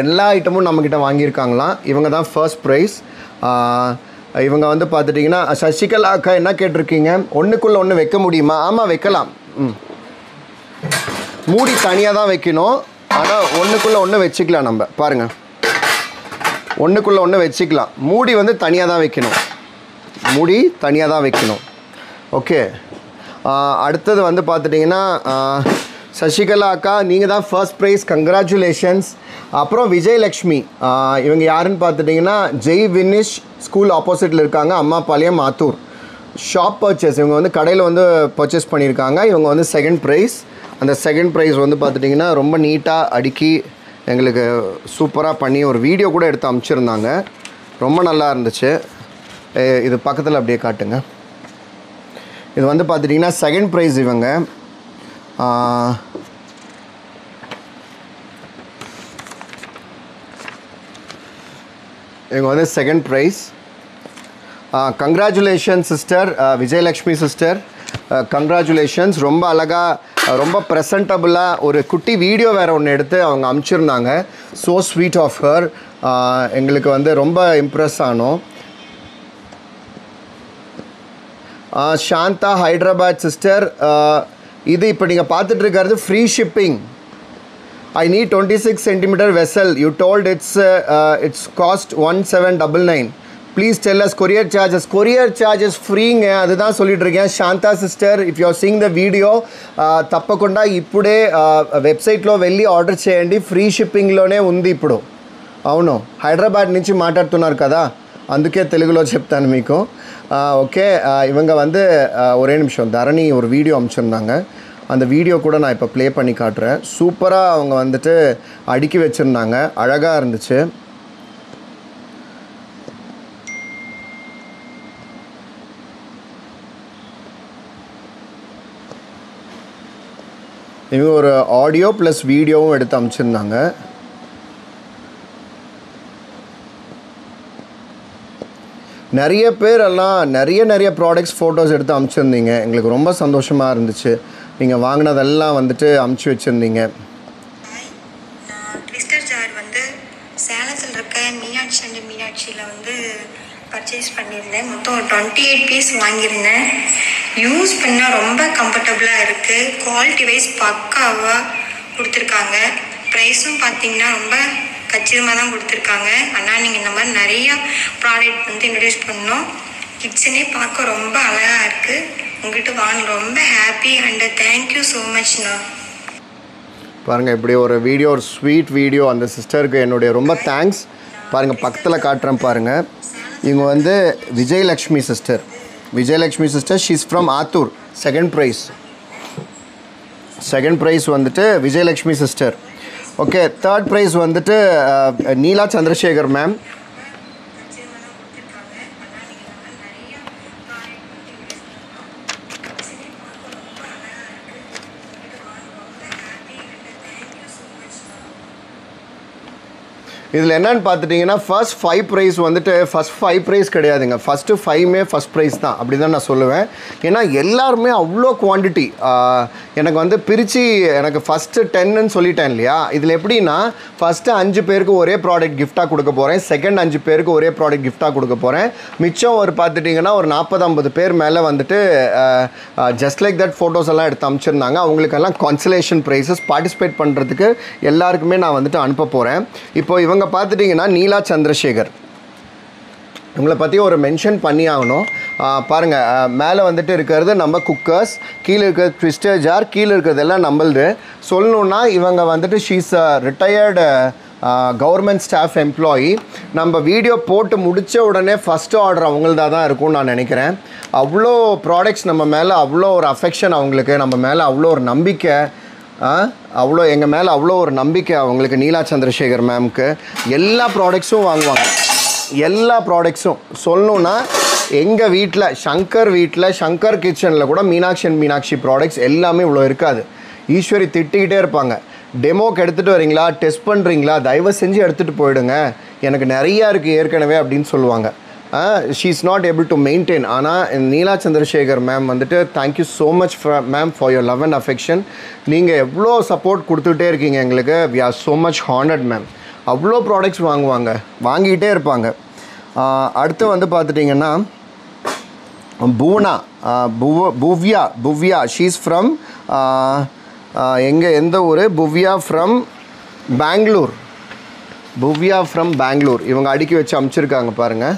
எல்லா ஐட்டமும் நம்மக்கிட்ட வாங்கியிருக்காங்களாம் இவங்க தான் ஃபர்ஸ்ட் ப்ரைஸ் இவங்க வந்து பார்த்துட்டிங்கன்னா சசிகலா அக்கா என்ன கேட்டிருக்கீங்க? ஒன்றுக்குள்ளே ஒன்று வைக்க முடியுமா? ஆமாம் வைக்கலாம். மூடி தனியாக தான் வைக்கணும். ஆனால் ஒன்றுக்குள்ளே ஒன்று வச்சுக்கலாம் நம்ம. பாருங்கள் ஒன்றுக்குள்ளே ஒன்று வச்சுக்கலாம். மூடி வந்து தனியாக தான் வைக்கணும். மூடி தனியாக தான் வைக்கணும். ஓகே. அடுத்தது வந்து பார்த்துட்டிங்கன்னா சசிகலா அக்கா நீங்கள் தான் ஃபர்ஸ்ட் ப்ரைஸ் கங்க்ராச்சுலேஷன்ஸ் அப்புறம் விஜயலக்ஷ்மி இவங்க யாருன்னு பார்த்துட்டிங்கன்னா ஜெய் வினிஷ் ஸ்கூல் ஆப்போசிட்டில் இருக்காங்க. அம்மா பாளையம் ஆத்தூர். ஷாப் பர்ச்சேஸ் இவங்க வந்து கடையில் வந்து பர்ச்சேஸ் பண்ணியிருக்காங்க. இவங்க வந்து செகண்ட் ப்ரைஸ் அந்த செகண்ட் ப்ரைஸ் வந்து பார்த்துட்டிங்கன்னா ரொம்ப நீட்டாக அடுக்கி எங்களுக்கு சூப்பராக பண்ணி ஒரு வீடியோ கூட எடுத்து அமுச்சிருந்தாங்க. ரொம்ப நல்லா இருந்துச்சு. இது பக்கத்தில் அப்படியே காட்டுங்க. இது வந்து பார்த்துட்டிங்கன்னா செகண்ட் ப்ரைஸ் இவங்க. இவங்க வந்து second prize congratulation sister Vijayalakshmi sister congratulations ரொம்ப அழகாக ரொம்ப ப்ரெசன்டபுளாக ஒரு குட்டி வீடியோ வேறு ஒன்று எடுத்து அவங்க அமுச்சிருந்தாங்க. ஸோ ஸ்வீட் ஆஃப் ஹர் எங்களுக்கு வந்து ரொம்ப இம்ப்ரெஸ் ஆனோம். சாந்தா ஹைதராபாத் சிஸ்டர் இது இப்போ நீங்கள் பார்த்துட்ருக்கிறது free shipping I need twenty six centimetre vessel you told it's it's cost one seven double nine please tell us courier charges courier charges ஃப்ரீங்க அதுதான் சொல்லிட்டு இருக்கேன் Shanta sister if you are seeing the video తప్పకుండా ఇప్పుడే వెబ్సైట్లో వెళ్ళి order చేయండి free షిప్పింగ్లోనే ఉంది ఇప్పుడు అవును హైదరాబాద్ నుంచి మాట్లాడుతున్నారు కదా అందుకే తెలుగులో చెప్తాను మీకు ఆ, ఓకే ఆ, இவங்க வந்து ஆ, ஒரே நிமிஷம் தரணி ஒரு வீடியோ அனுப்பிச்சிருந்தாங்க அந்த வீடியோ கூட நான் இப்போ ப்ளே பண்ணி காட்டுறேன் சூப்பராக அவங்க வந்துட்டு அடுக்கி வச்சுருந்தாங்க அழகாக இருந்துச்சு இவங்க ஒரு ஆடியோ ப்ளஸ் வீடியோவும் எடுத்து அமைச்சிருந்தாங்க. நிறைய பேர் எல்லாம் நிறைய நிறைய ப்ராடக்ட்ஸ் ஃபோட்டோஸ் எடுத்து அனுப்பிச்சிருந்தீங்க எங்களுக்கு ரொம்ப சந்தோஷமாக இருந்துச்சு. நீங்கள் வாங்கினதெல்லாம் வந்துட்டு அமுச்சு வச்சுருந்தீங்க. ட்விஸ்டர் ஜார் வந்து சேலத்தில் இருக்க மீனாட்சி அண்ட் மீனாட்சியில் வந்து பர்ச்சேஸ் பண்ணியிருந்தேன். மொத்தம் டுவெண்ட்டி எயிட் பீஸ் வாங்கியிருந்தேன். யூஸ் பண்ணால் ரொம்ப கம்ஃபர்டபுளாக இருக்குது குவாலிட்டி வைஸ் பக்காவாக கொடுத்துருக்காங்க. ப்ரைஸும் பார்த்தீங்கன்னா ரொம்ப கச்சிதமாக தான் கொடுத்துருக்காங்க. ஆனால் நீங்கள் இந்த மாதிரி நிறையா ப்ராடக்ட் வந்து இன்ட்ரடியூஸ் பண்ணோம் கிச்சனே பார்க்க ரொம்ப அழகாக இருக்குது உங்ககிட்ட வாங்க. ரொம்ப happy and thank you so மச்ண்ணா பாருங்கள் இப்படி ஒரு வீடியோ ஒரு ஸ்வீட் வீடியோ அந்த சிஸ்டருக்கு என்னுடைய ரொம்ப தேங்க்ஸ் பாருங்கள் பக்கத்தில் காட்டுறேன் பாருங்கள் இவங்க வந்து Vijayalakshmi sister Vijayalakshmi sister she's from Attur second prize second prize வந்துட்டு Vijayalakshmi sister okay third prize வந்துட்டு uh, நீலா சந்திரசேகர் மேம் இதில் என்னன்னு பார்த்துட்டிங்கன்னா ஃபர்ஸ்ட் ஃபைவ் ப்ரைஸ் வந்துட்டு ஃபர்ஸ்ட் ஃபைவ் ப்ரைஸ் கிடையாதுங்க. ஃபஸ்ட்டு ஃபைவ்மே ஃபஸ்ட் ப்ரைஸ் தான். அப்படி தான் நான் சொல்லுவேன். ஏன்னா எல்லாருமே அவ்வளோ குவான்டிட்டி எனக்கு வந்து பிரித்து எனக்கு ஃபஸ்ட்டு டென்னு சொல்லிட்டேன் இல்லையா? இதில் எப்படின்னா ஃபஸ்ட்டு அஞ்சு பேருக்கு ஒரே ப்ராடக்ட் கிஃப்டாக கொடுக்க போகிறேன் செகண்ட் அஞ்சு பேருக்கு ஒரே ப்ராடக்ட் கிஃப்டாக கொடுக்க போகிறேன் மிச்சம் ஒரு பார்த்துட்டிங்கன்னா ஒரு நாற்பது ஐம்பது பேர் மேலே வந்துட்டு ஜஸ்ட் லைக் தட் ஃபோட்டோஸ் எல்லாம் எடுத்து அனுப்பிச்சிருந்தாங்க அவங்களுக்கெல்லாம் கான்சலேஷன் ப்ரைஸஸ் பார்ட்டிசிபேட் பண்ணுறதுக்கு எல்லாருக்குமே நான் வந்துட்டு அனுப்ப போகிறேன் இப்போ இவங்க பார்த்துட்டிங்கன்னா நீலா சந்திரசேகர். இவங்களை பற்றி ஒரு மென்ஷன் பண்ணி ஆகணும் பாருங்கள் மேலே வந்துட்டு இருக்கிறது நம்ம குக்கர்ஸ் கீழே இருக்கிறது ட்விஸ்டர் ஜார் கீழே இருக்கிறதெல்லாம் நம்மளுது. சொல்லணுன்னா இவங்க வந்துட்டு she's retired government staff employee நம்ம வீடியோ போட்டு முடித்த உடனே ஃபஸ்ட்டு ஆர்டர் அவங்கள்தான் தான் இருக்கும்னு நான் நினைக்கிறேன். அவ்வளோ ப்ராடக்ட்ஸ் நம்ம மேலே அவ்வளோ ஒரு அஃபெக்ஷன் அவங்களுக்கு நம்ம மேலே அவ்வளோ ஒரு நம்பிக்கை. அவ்வளோ எங்கள் மேலே அவ்வளோ ஒரு நம்பிக்கை அவங்களுக்கு நீலா சந்திரசேகர் மேம்க்கு எல்லா ப்ராடக்ட்ஸும் வாங்குவாங்க. எல்லா ப்ராடக்ட்ஸும் சொல்லணுன்னா எங்கள் வீட்டில் சங்கர் வீட்டில் ஷங்கர் கிச்சனில் கூட மீனாட்சி அண்ட் மீனாட்சி ப்ராடக்ட்ஸ் எல்லாமே இவ்வளோ இருக்காது. ஈஸ்வரி திட்டிக்கிட்டே இருப்பாங்க. டெமோக்கு எடுத்துகிட்டு வரீங்களா? டெஸ்ட் பண்ணுறீங்களா தயவு செஞ்சு எடுத்துகிட்டு போயிடுங்க. எனக்கு நிறையா இருக்குது ஏற்கனவே அப்படின்னு சொல்லுவாங்க. She is not able to maintain ஆனால் நீலா சந்திரசேகர் மேம் வந்துட்டு thank you so much ma'am for your love and affection நீங்கள் எவ்வளோ சப்போர்ட் கொடுத்துட்டே இருக்கீங்க எங்களுக்கு. We are so much honoured ma'am அவ்வளோ ப்ராடக்ட்ஸ் வாங்குவாங்க. வாங்கிக்கிட்டே இருப்பாங்க. Uh, அடுத்து வந்து பார்த்துட்டிங்கன்னா பூனா uh, புவ புவ்யா புவ்யா ஷீஸ் ஃப்ரம் uh, எங்கே எந்த ஊர்? புவ்யா ஃப்ரம் பெங்களூர் புவ்யா ஃப்ரம் பெங்களூர் இவங்க அடுக்கி வச்சு அமுச்சிருக்காங்க பாருங்கள்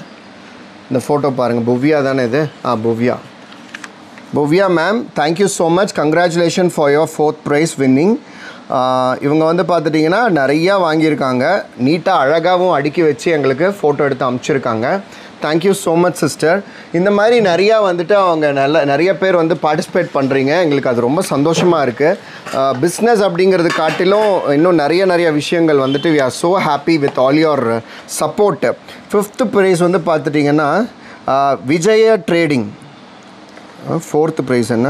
இந்த ஃபோட்டோ பாருங்கள் புவ்யா தானே இது? ஆ Bhavya. Bhavya ma'am thank you so much congratulation for your fourth prize winning இவங்க வந்து பார்த்துட்டிங்கன்னா நிறையா வாங்கியிருக்காங்க. நீட்டாக அழகாகவும் அடுக்கி வச்சு எங்களுக்கு ஃபோட்டோ எடுத்து அமுச்சிருக்காங்க. Thank you so much sister இந்த மாதிரி நிறையா வந்துட்டு அவங்க நல்ல நிறைய பேர் வந்து பார்ட்டிசிபேட் பண்ணுறீங்க எங்களுக்கு அது ரொம்ப சந்தோஷமாக இருக்குது பிஸ்னஸ் அப்படிங்கிறது காட்டிலும் இன்னும் நிறைய நிறைய விஷயங்கள் வந்துட்டு we are so happy with all your support fifth prize வந்து பார்த்துட்டிங்கன்னா விஜய ட்ரேடிங் ஃபோர்த்து ப்ரைஸ் என்ன?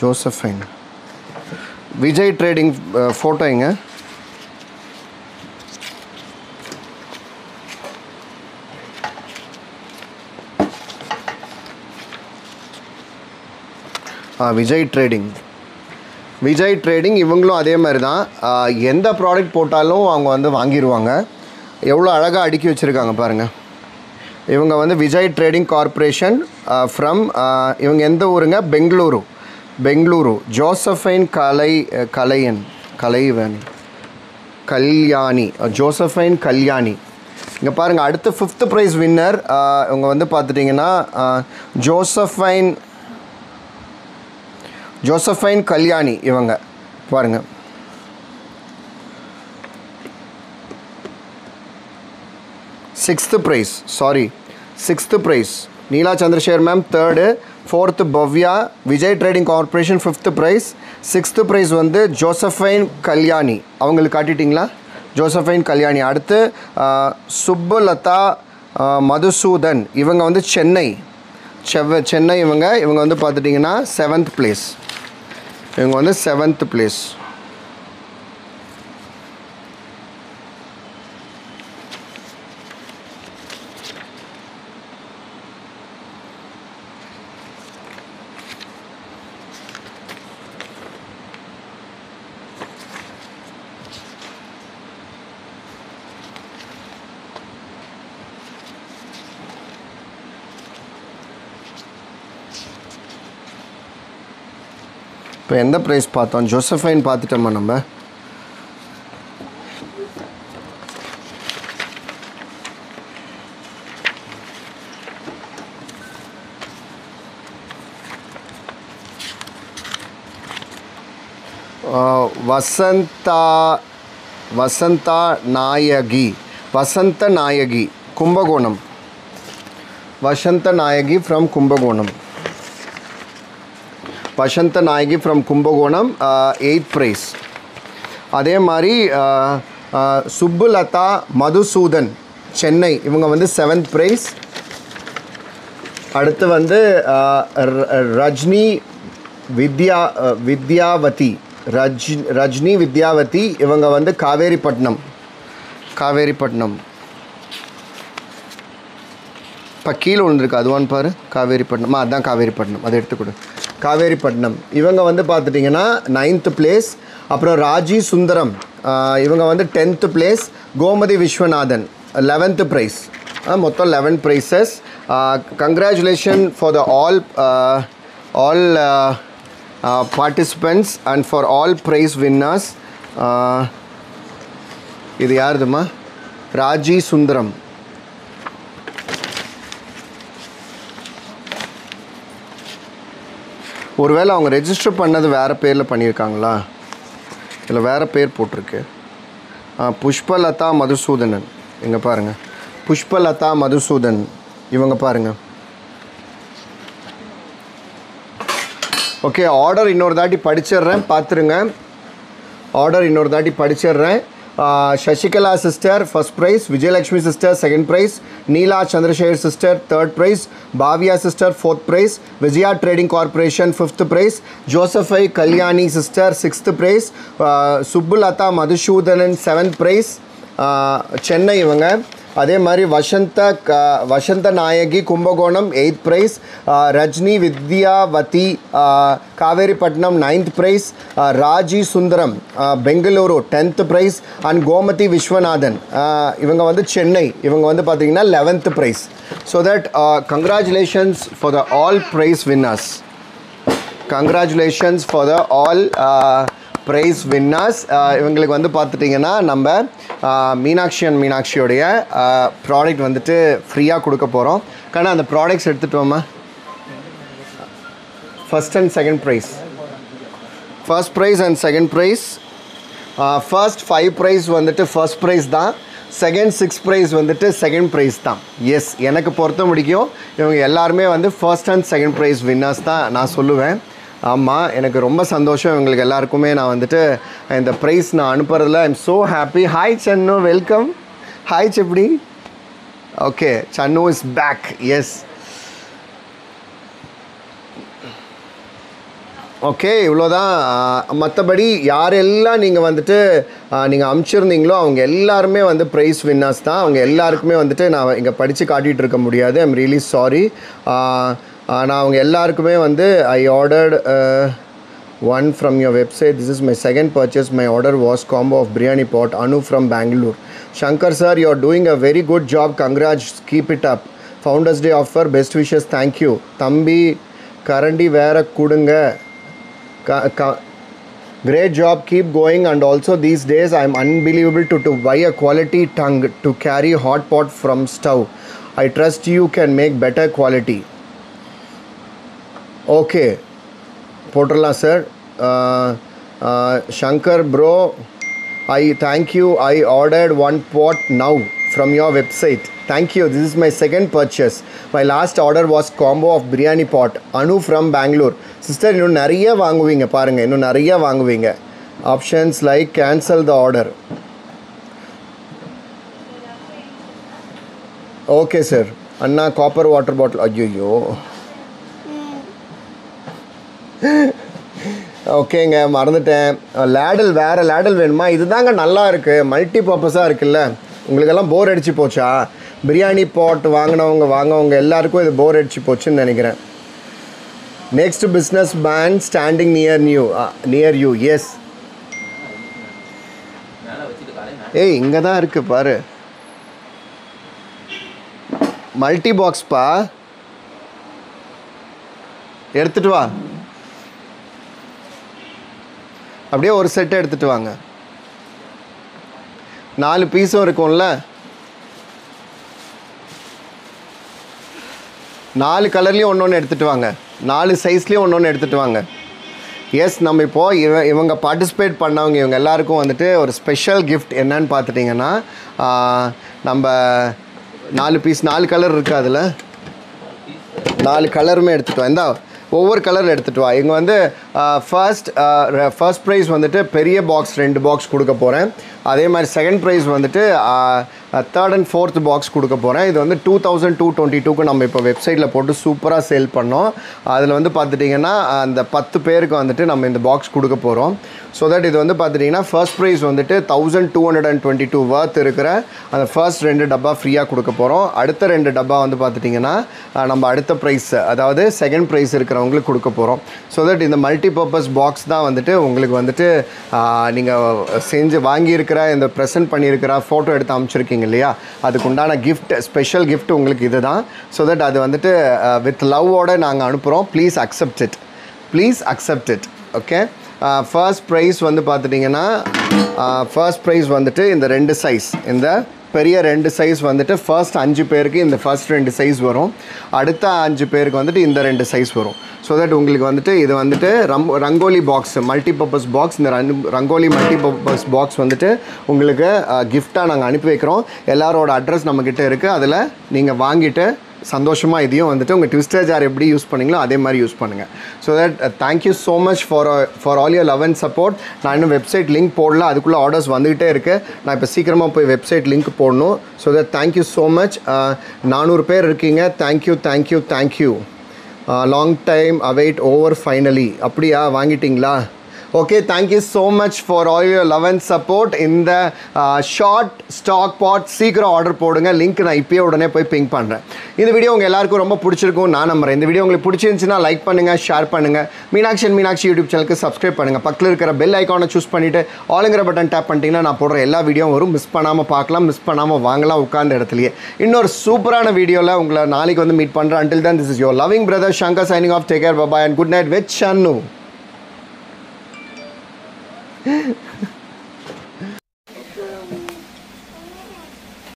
Josephine Vijay trading photo Vijay trading Vijay trading இவங்களும் அதே மாதிரி தான் எந்த ப்ராடக்ட் போட்டாலும் அவங்க வந்து வாங்கிடுவாங்க எவ்வளோ அழகாக அடுக்கி வச்சுருக்காங்க பாருங்கள் இவங்க வந்து விஜய் ட்ரேடிங் கார்ப்பரேஷன் ஃப்ரம் இவங்க எந்த ஊருங்க? பெங்களூரு. பெங்களூரு. ஜோசஃபைன் கலை கலையன். கலைவன். கல்யாணி. ஜோசஃபைன் கல்யாணி. இங்கே பாருங்கள் அடுத்த ஃபிஃப்த் ப்ரைஸ் வின்னர் இவங்க வந்து பார்த்துட்டிங்கன்னா ஜோசஃபைன் ஜோசஃபைன் கல்யாணி இவங்க. பாருங்கள் sixth prize sorry sixth prize Neela Chandrasekhar ma'am third fourth Bhavya Vijay trading corporation fifth prize sixth prize வந்து ஜோசஃபைன் கல்யாணி. அவங்களுக்கு காட்டிட்டிங்களா? ஜோசஃபைன் கல்யாணி. அடுத்து சுப்புலதா மதுசூதன். இவங்க வந்து சென்னை. செவ்வ சென்னை இவங்க. இவங்க வந்து பார்த்துட்டிங்கன்னா செவன்த் பிளேஸ் இவங்க வந்து செவன்த் பிளேஸ் இப்போ எந்த ப்ரைஸ் பார்த்தோம்? ஜோசஃபைன் பார்த்துட்டோமா நம்ம? வசந்தா வசந்தா நாயகி. வசந்த நாயகி கும்பகோணம். வசந்த Nayaki from Kumbakonam. Vasantha Nayaki from Kumbakonam eighth prize அதே மாதிரி சுப்புலதா மதுசூதன் சென்னை இவங்க வந்து செவன்த் ப்ரைஸ் அடுத்து வந்து ரஜினி ர- வித்யா வித்யாவதி ரஜ் ரஜினி வித்யாவதி இவங்க வந்து காவேரிப்பட்டினம். காவேரிப்பட்டினம். இப்போ கீழே விழுந்திருக்கு அதுவான்னு பாரு. காவேரிப்பட்டினம். அதுதான் அதான் காவேரிப்பட்டினம். அதை எடுத்துக்கொடு காவேரிப்பட்டினம். இவங்க வந்து பார்த்துட்டிங்கன்னா நைன்த்து பிளேஸ் அப்புறம் ராஜி சுந்தரம் இவங்க வந்து tenth place Gomathi Viswanathan eleventh prize மொத்தம் eleven prizes congratulation for the all all participants and for all prize winners இது யாருதுமா ராஜி சுந்தரம். ஒருவேளை அவங்க ரெஜிஸ்டர் பண்ணது வேறு பேரில் பண்ணியிருக்காங்களா? இதில் வேறு பேர் போட்டிருக்கு. ஆ, புஷ்பலதா மதுசூதனன். இங்கே பாருங்கள் புஷ்பலதா மதுசூதன். இவங்க பாருங்கள் ஓகே ஆர்டர் இன்னொரு தாட்டி படிச்சிடுறேன். பார்த்துருங்க. ஆர்டர் இன்னொரு தாட்டி படிச்சிடுறேன். Sasikala sister first prize Vijayalakshmi sister second prize Neela Chandrasekar sister third prize Bhavya sister fourth prize Vijaya trading corporation fifth prize Josephine Kalyani sister sixth prize Subbulatha Madhusudhanan seventh prize Chennai இவங்க அதே மாதிரி வசந்த க Vasantha Nayaki Kumbakonam eighth prize Rajini Vidyavathi Kaveripattinam ninth prize Raji Sundaram Bengaluru tenth prize and Gomathi Viswanathan. இவங்க வந்து சென்னை. இவங்க வந்து பார்த்திங்கன்னா eleventh prize so that congratulations for the all prize winners congratulations for the all prize winners uh, இவங்களுக்கு வந்து பார்த்துட்டிங்கன்னா நம்ம uh, Meenakshi and மீனாட்சியோடைய uh, ப்ராடக்ட் வந்துட்டு ஃப்ரீயாக கொடுக்க போகிறோம் கண்ணா அந்த products எடுத்துட்டோமா first and second prize first prize and second prize first five prize வந்துட்டு ஃபர்ஸ்ட் ப்ரைஸ் தான். செகண்ட் சிக்ஸ் ப்ரைஸ் வந்துட்டு செகண்ட் ப்ரைஸ் தான். எஸ் எனக்கு பொறுத்த முடிக்கும் இவங்க எல்லாருமே வந்து first and second prize winners தான் நான் சொல்லுவேன். ஆமாம் எனக்கு ரொம்ப சந்தோஷம். இவங்களுக்கு எல்லாருக்குமே நான் வந்துட்டு இந்த ப்ரைஸ் நான் அனுப்புறதுல. I'm so happy hi Sannu welcome hi செப்டி okay Sannu is back yes okay இவ்வளோதான் மற்றபடி யாரெல்லாம் நீங்கள் வந்துட்டு நீங்கள் அமுச்சிருந்தீங்களோ அவங்க எல்லாருமே வந்து ப்ரைஸ் வின்னர்ஸ் தான். அவங்க எல்லாருக்குமே வந்துட்டு நான் இங்கே படித்து காட்டிகிட்டு இருக்க முடியாது. ஐம் ரியலி சாரி நான் அவங்க எல்லாருக்குமே வந்து I ordered one from your website this is my second purchase my order was combo of biryani pot Anu from Bangalore Shankar sir you are doing a very good job congrats keep it up founders day offer best wishes thank you தம்பி கரண்டி வேற கொடுங்க க க Great job, keep going. And also, these days, I'm unbelievable to, to buy a quality tongue to carry hot pot from stove. I trust you can make better quality. Okay, போட்டுடலாம் sir Shankar bro I thank you I ordered one pot now from your website thank you this is my second purchase my last order was combo of biryani pot Anu from Bangalore sister இன்னும் நிறைய வாங்குவீங்க பாருங்கள் இன்னும் நிறைய வாங்குவீங்க options like cancel the order okay sir Anna copper water bottle ஐயோ ஓகேங்க மறந்துட்டேன். லேடல் வேறு லேடல் வேணுமா? இதுதாங்க நல்லா இருக்குது மல்டி பர்பஸாக இருக்குல்ல. உங்களுக்கெல்லாம் போர் அடிச்சு போச்சா? பிரியாணி பாட் வாங்கினவங்க வாங்கவங்க எல்லாருக்கும் இது போர் அடிச்சு போச்சுன்னு நினைக்கிறேன். Next business pant standing near new near you yes ஏய் இங்கே தான் இருக்குது பாரு. மல்டி பாக்ஸ்ப்பா எடுத்துட்டு வா. அப்படியே ஒரு செட்டு எடுத்துகிட்டு வாங்க. நாலு பீஸும் இருக்கும்ல. நாலு கலர்லேயும் ஒன்று ஒன்று எடுத்துகிட்டு வாங்க. நாலு சைஸ்லேயும் ஒன்று ஒன்று எடுத்துகிட்டு வாங்க. எஸ் நம்ம இப்போது இவ இவங்க பார்ட்டிசிபேட் பண்ணவங்க இவங்க எல்லாருக்கும் வந்துட்டு ஒரு ஸ்பெஷல் கிஃப்ட் என்னன்னு பார்த்துட்டிங்கன்னா நம்ம நாலு பீஸ் நாலு கலர் இருக்குது அதில். நாலு கலருமே எடுத்துகிட்டு வா இந்தா ஒவ்வொரு கலர் எடுத்துகிட்டு வா. இங்கே வந்து ஃபர்ஸ்ட் ஃபர்ஸ்ட் ப்ரைஸ் வந்துட்டு பெரிய பாக்ஸ் ரெண்டு பாக்ஸ் கொடுக்க போகிறேன் அதே மாதிரி செகண்ட் ப்ரைஸ் வந்துட்டு தேர்ட் அண்ட் ஃபோர்த் பாக்ஸ் கொடுக்க போகிறேன் இது வந்து டூ தௌசண்ட் டூ டுவெண்ட்டி டூக்கு நம்ம இப்போ வெப்சைட்டில் போட்டு சூப்பராக சேல் பண்ணோம். அதில் வந்து பார்த்துட்டிங்கன்னா அந்த பத்து பேருக்கு வந்துட்டு நம்ம இந்த பாக்ஸ் கொடுக்க போகிறோம் ஸோ தட் இது வந்து பார்த்துட்டிங்கன்னா ஃபர்ஸ்ட் ப்ரைஸ் வந்துட்டு thousand two hundred and twenty two worth இருக்கிற அந்த ஃபர்ஸ்ட் ரெண்டு டப்பா ஃப்ரீயாக கொடுக்க போகிறோம் அடுத்த ரெண்டு டப்பா வந்து பார்த்துட்டிங்கன்னா நம்ம அடுத்த ப்ரைஸ் அதாவது செகண்ட் ப்ரைஸ் இருக்கிறவங்களுக்கு கொடுக்க போகிறோம் ஸோ தட் இந்த மல்டி பர்பஸ் பாக்ஸ் தான் வந்துட்டு உங்களுக்கு வந்துட்டு நீங்கள் செஞ்சு வாங்கியிருக்க பண்ணியிருக்கிற இந்த ப்ரெசென்ட் பண்ணியிருக்கிற ஃபோட்டோ எடுத்து அமைச்சிருக்கீங்க இல்லையா? அதுக்கு உண்டான கிஃப்ட் ஸ்பெஷல் கிஃப்ட் உங்களுக்கு இதுதான். ஸோ தட் அது வந்துட்டு வித் லவ்வோடு நாங்கள் அனுப்புகிறோம் please accept it please accept it okay first prize வந்து பார்த்துட்டிங்கன்னா ஃபர்ஸ்ட் uh, ப்ரைஸ் வந்துட்டு இந்த ரெண்டு சைஸ் இந்த பெரிய ரெண்டு சைஸ் வந்துட்டு ஃபர்ஸ்ட் அஞ்சு பேருக்கு இந்த ஃபர்ஸ்ட் ரெண்டு சைஸ் வரும். அடுத்த அஞ்சு பேருக்கு வந்துட்டு இந்த ரெண்டு சைஸ் வரும். ஸோ தட் உங்களுக்கு வந்துட்டு இது வந்துட்டு ரம் ரங்கோலி பாக்ஸ் மல்டிபர்பஸ் பாக்ஸ் இந்த ரன் ரங்கோலி மல்டிபர்பஸ் பாக்ஸ் வந்துட்டு உங்களுக்கு கிஃப்டாக நாங்கள் அனுப்பி வைக்கிறோம். எல்லாரோட அட்ரஸ் நம்மக்கிட்ட இருக்குது அதில் நீங்கள் வாங்கிட்டு சந்தோஷமாக இதையும் வந்துட்டு உங்கள் ட்விஸ்டர் ஜார் எப்படி யூஸ் பண்ணிங்களோ அதே மாதிரி யூஸ் பண்ணுங்கள் so that thank you so much for for all your love and support நான் இன்னும் வெப்சைட் லிங்க் போடல அதுக்குள்ளே ஆர்டர்ஸ் வந்துகிட்டே இருக்குது நான் இப்போ சீக்கிரமாக போய் வெப்சைட் லிங்க் போடணும். So that thank you so much நானூறு பேர் இருக்கீங்க. Thank you thank you thank you long time await over finally அப்படியா? வாங்கிட்டீங்களா? Okay thank you so much for all your love and support இந்த ஷார்ட் ஸ்டாக் பாட் சீக்கிரம் order போடுங்க. Link நான் இப்போயே உடனே போய் பிங்க் பண்ணுறேன் இந்த வீடியோ உங்கள் எல்லாருக்கும் ரொம்ப பிடிச்சிருக்கும் நான் நம்புறேன். இந்த வீடியோ உங்களுக்கு பிடிச்சிருந்துச்சுன்னா லைக் பண்ணுங்கள் ஷேர் பண்ணுங்கள் மீனாட்சி அண்ட் மீனாட்சி யூடியூப் சேனலுக்கு சப்ஸ்கிரைப் பண்ணுங்கள் பக்கத்தில் இருக்கிற பெல் ஐக்கானை சூஸ் பண்ணிவிட்டு ஆளுங்கிற பட்டன் டேப் பண்ணிட்டீங்கன்னா நான் போடுற எல்லா வீடியோவும் வரும். மிஸ் பண்ணாமல் பார்க்கலாம் மிஸ் பண்ணாமல் வாங்கலாம் உட்கார்ந்த இடத்துலையே. இன்னொரு சூப்பரான வீடியோவில் உங்களை நாளைக்கு வந்து மீட் பண்ணுறேன் அண்டில் தான் this is your loving brother Shankar signing off take care bye bye and good night night with 呵 呵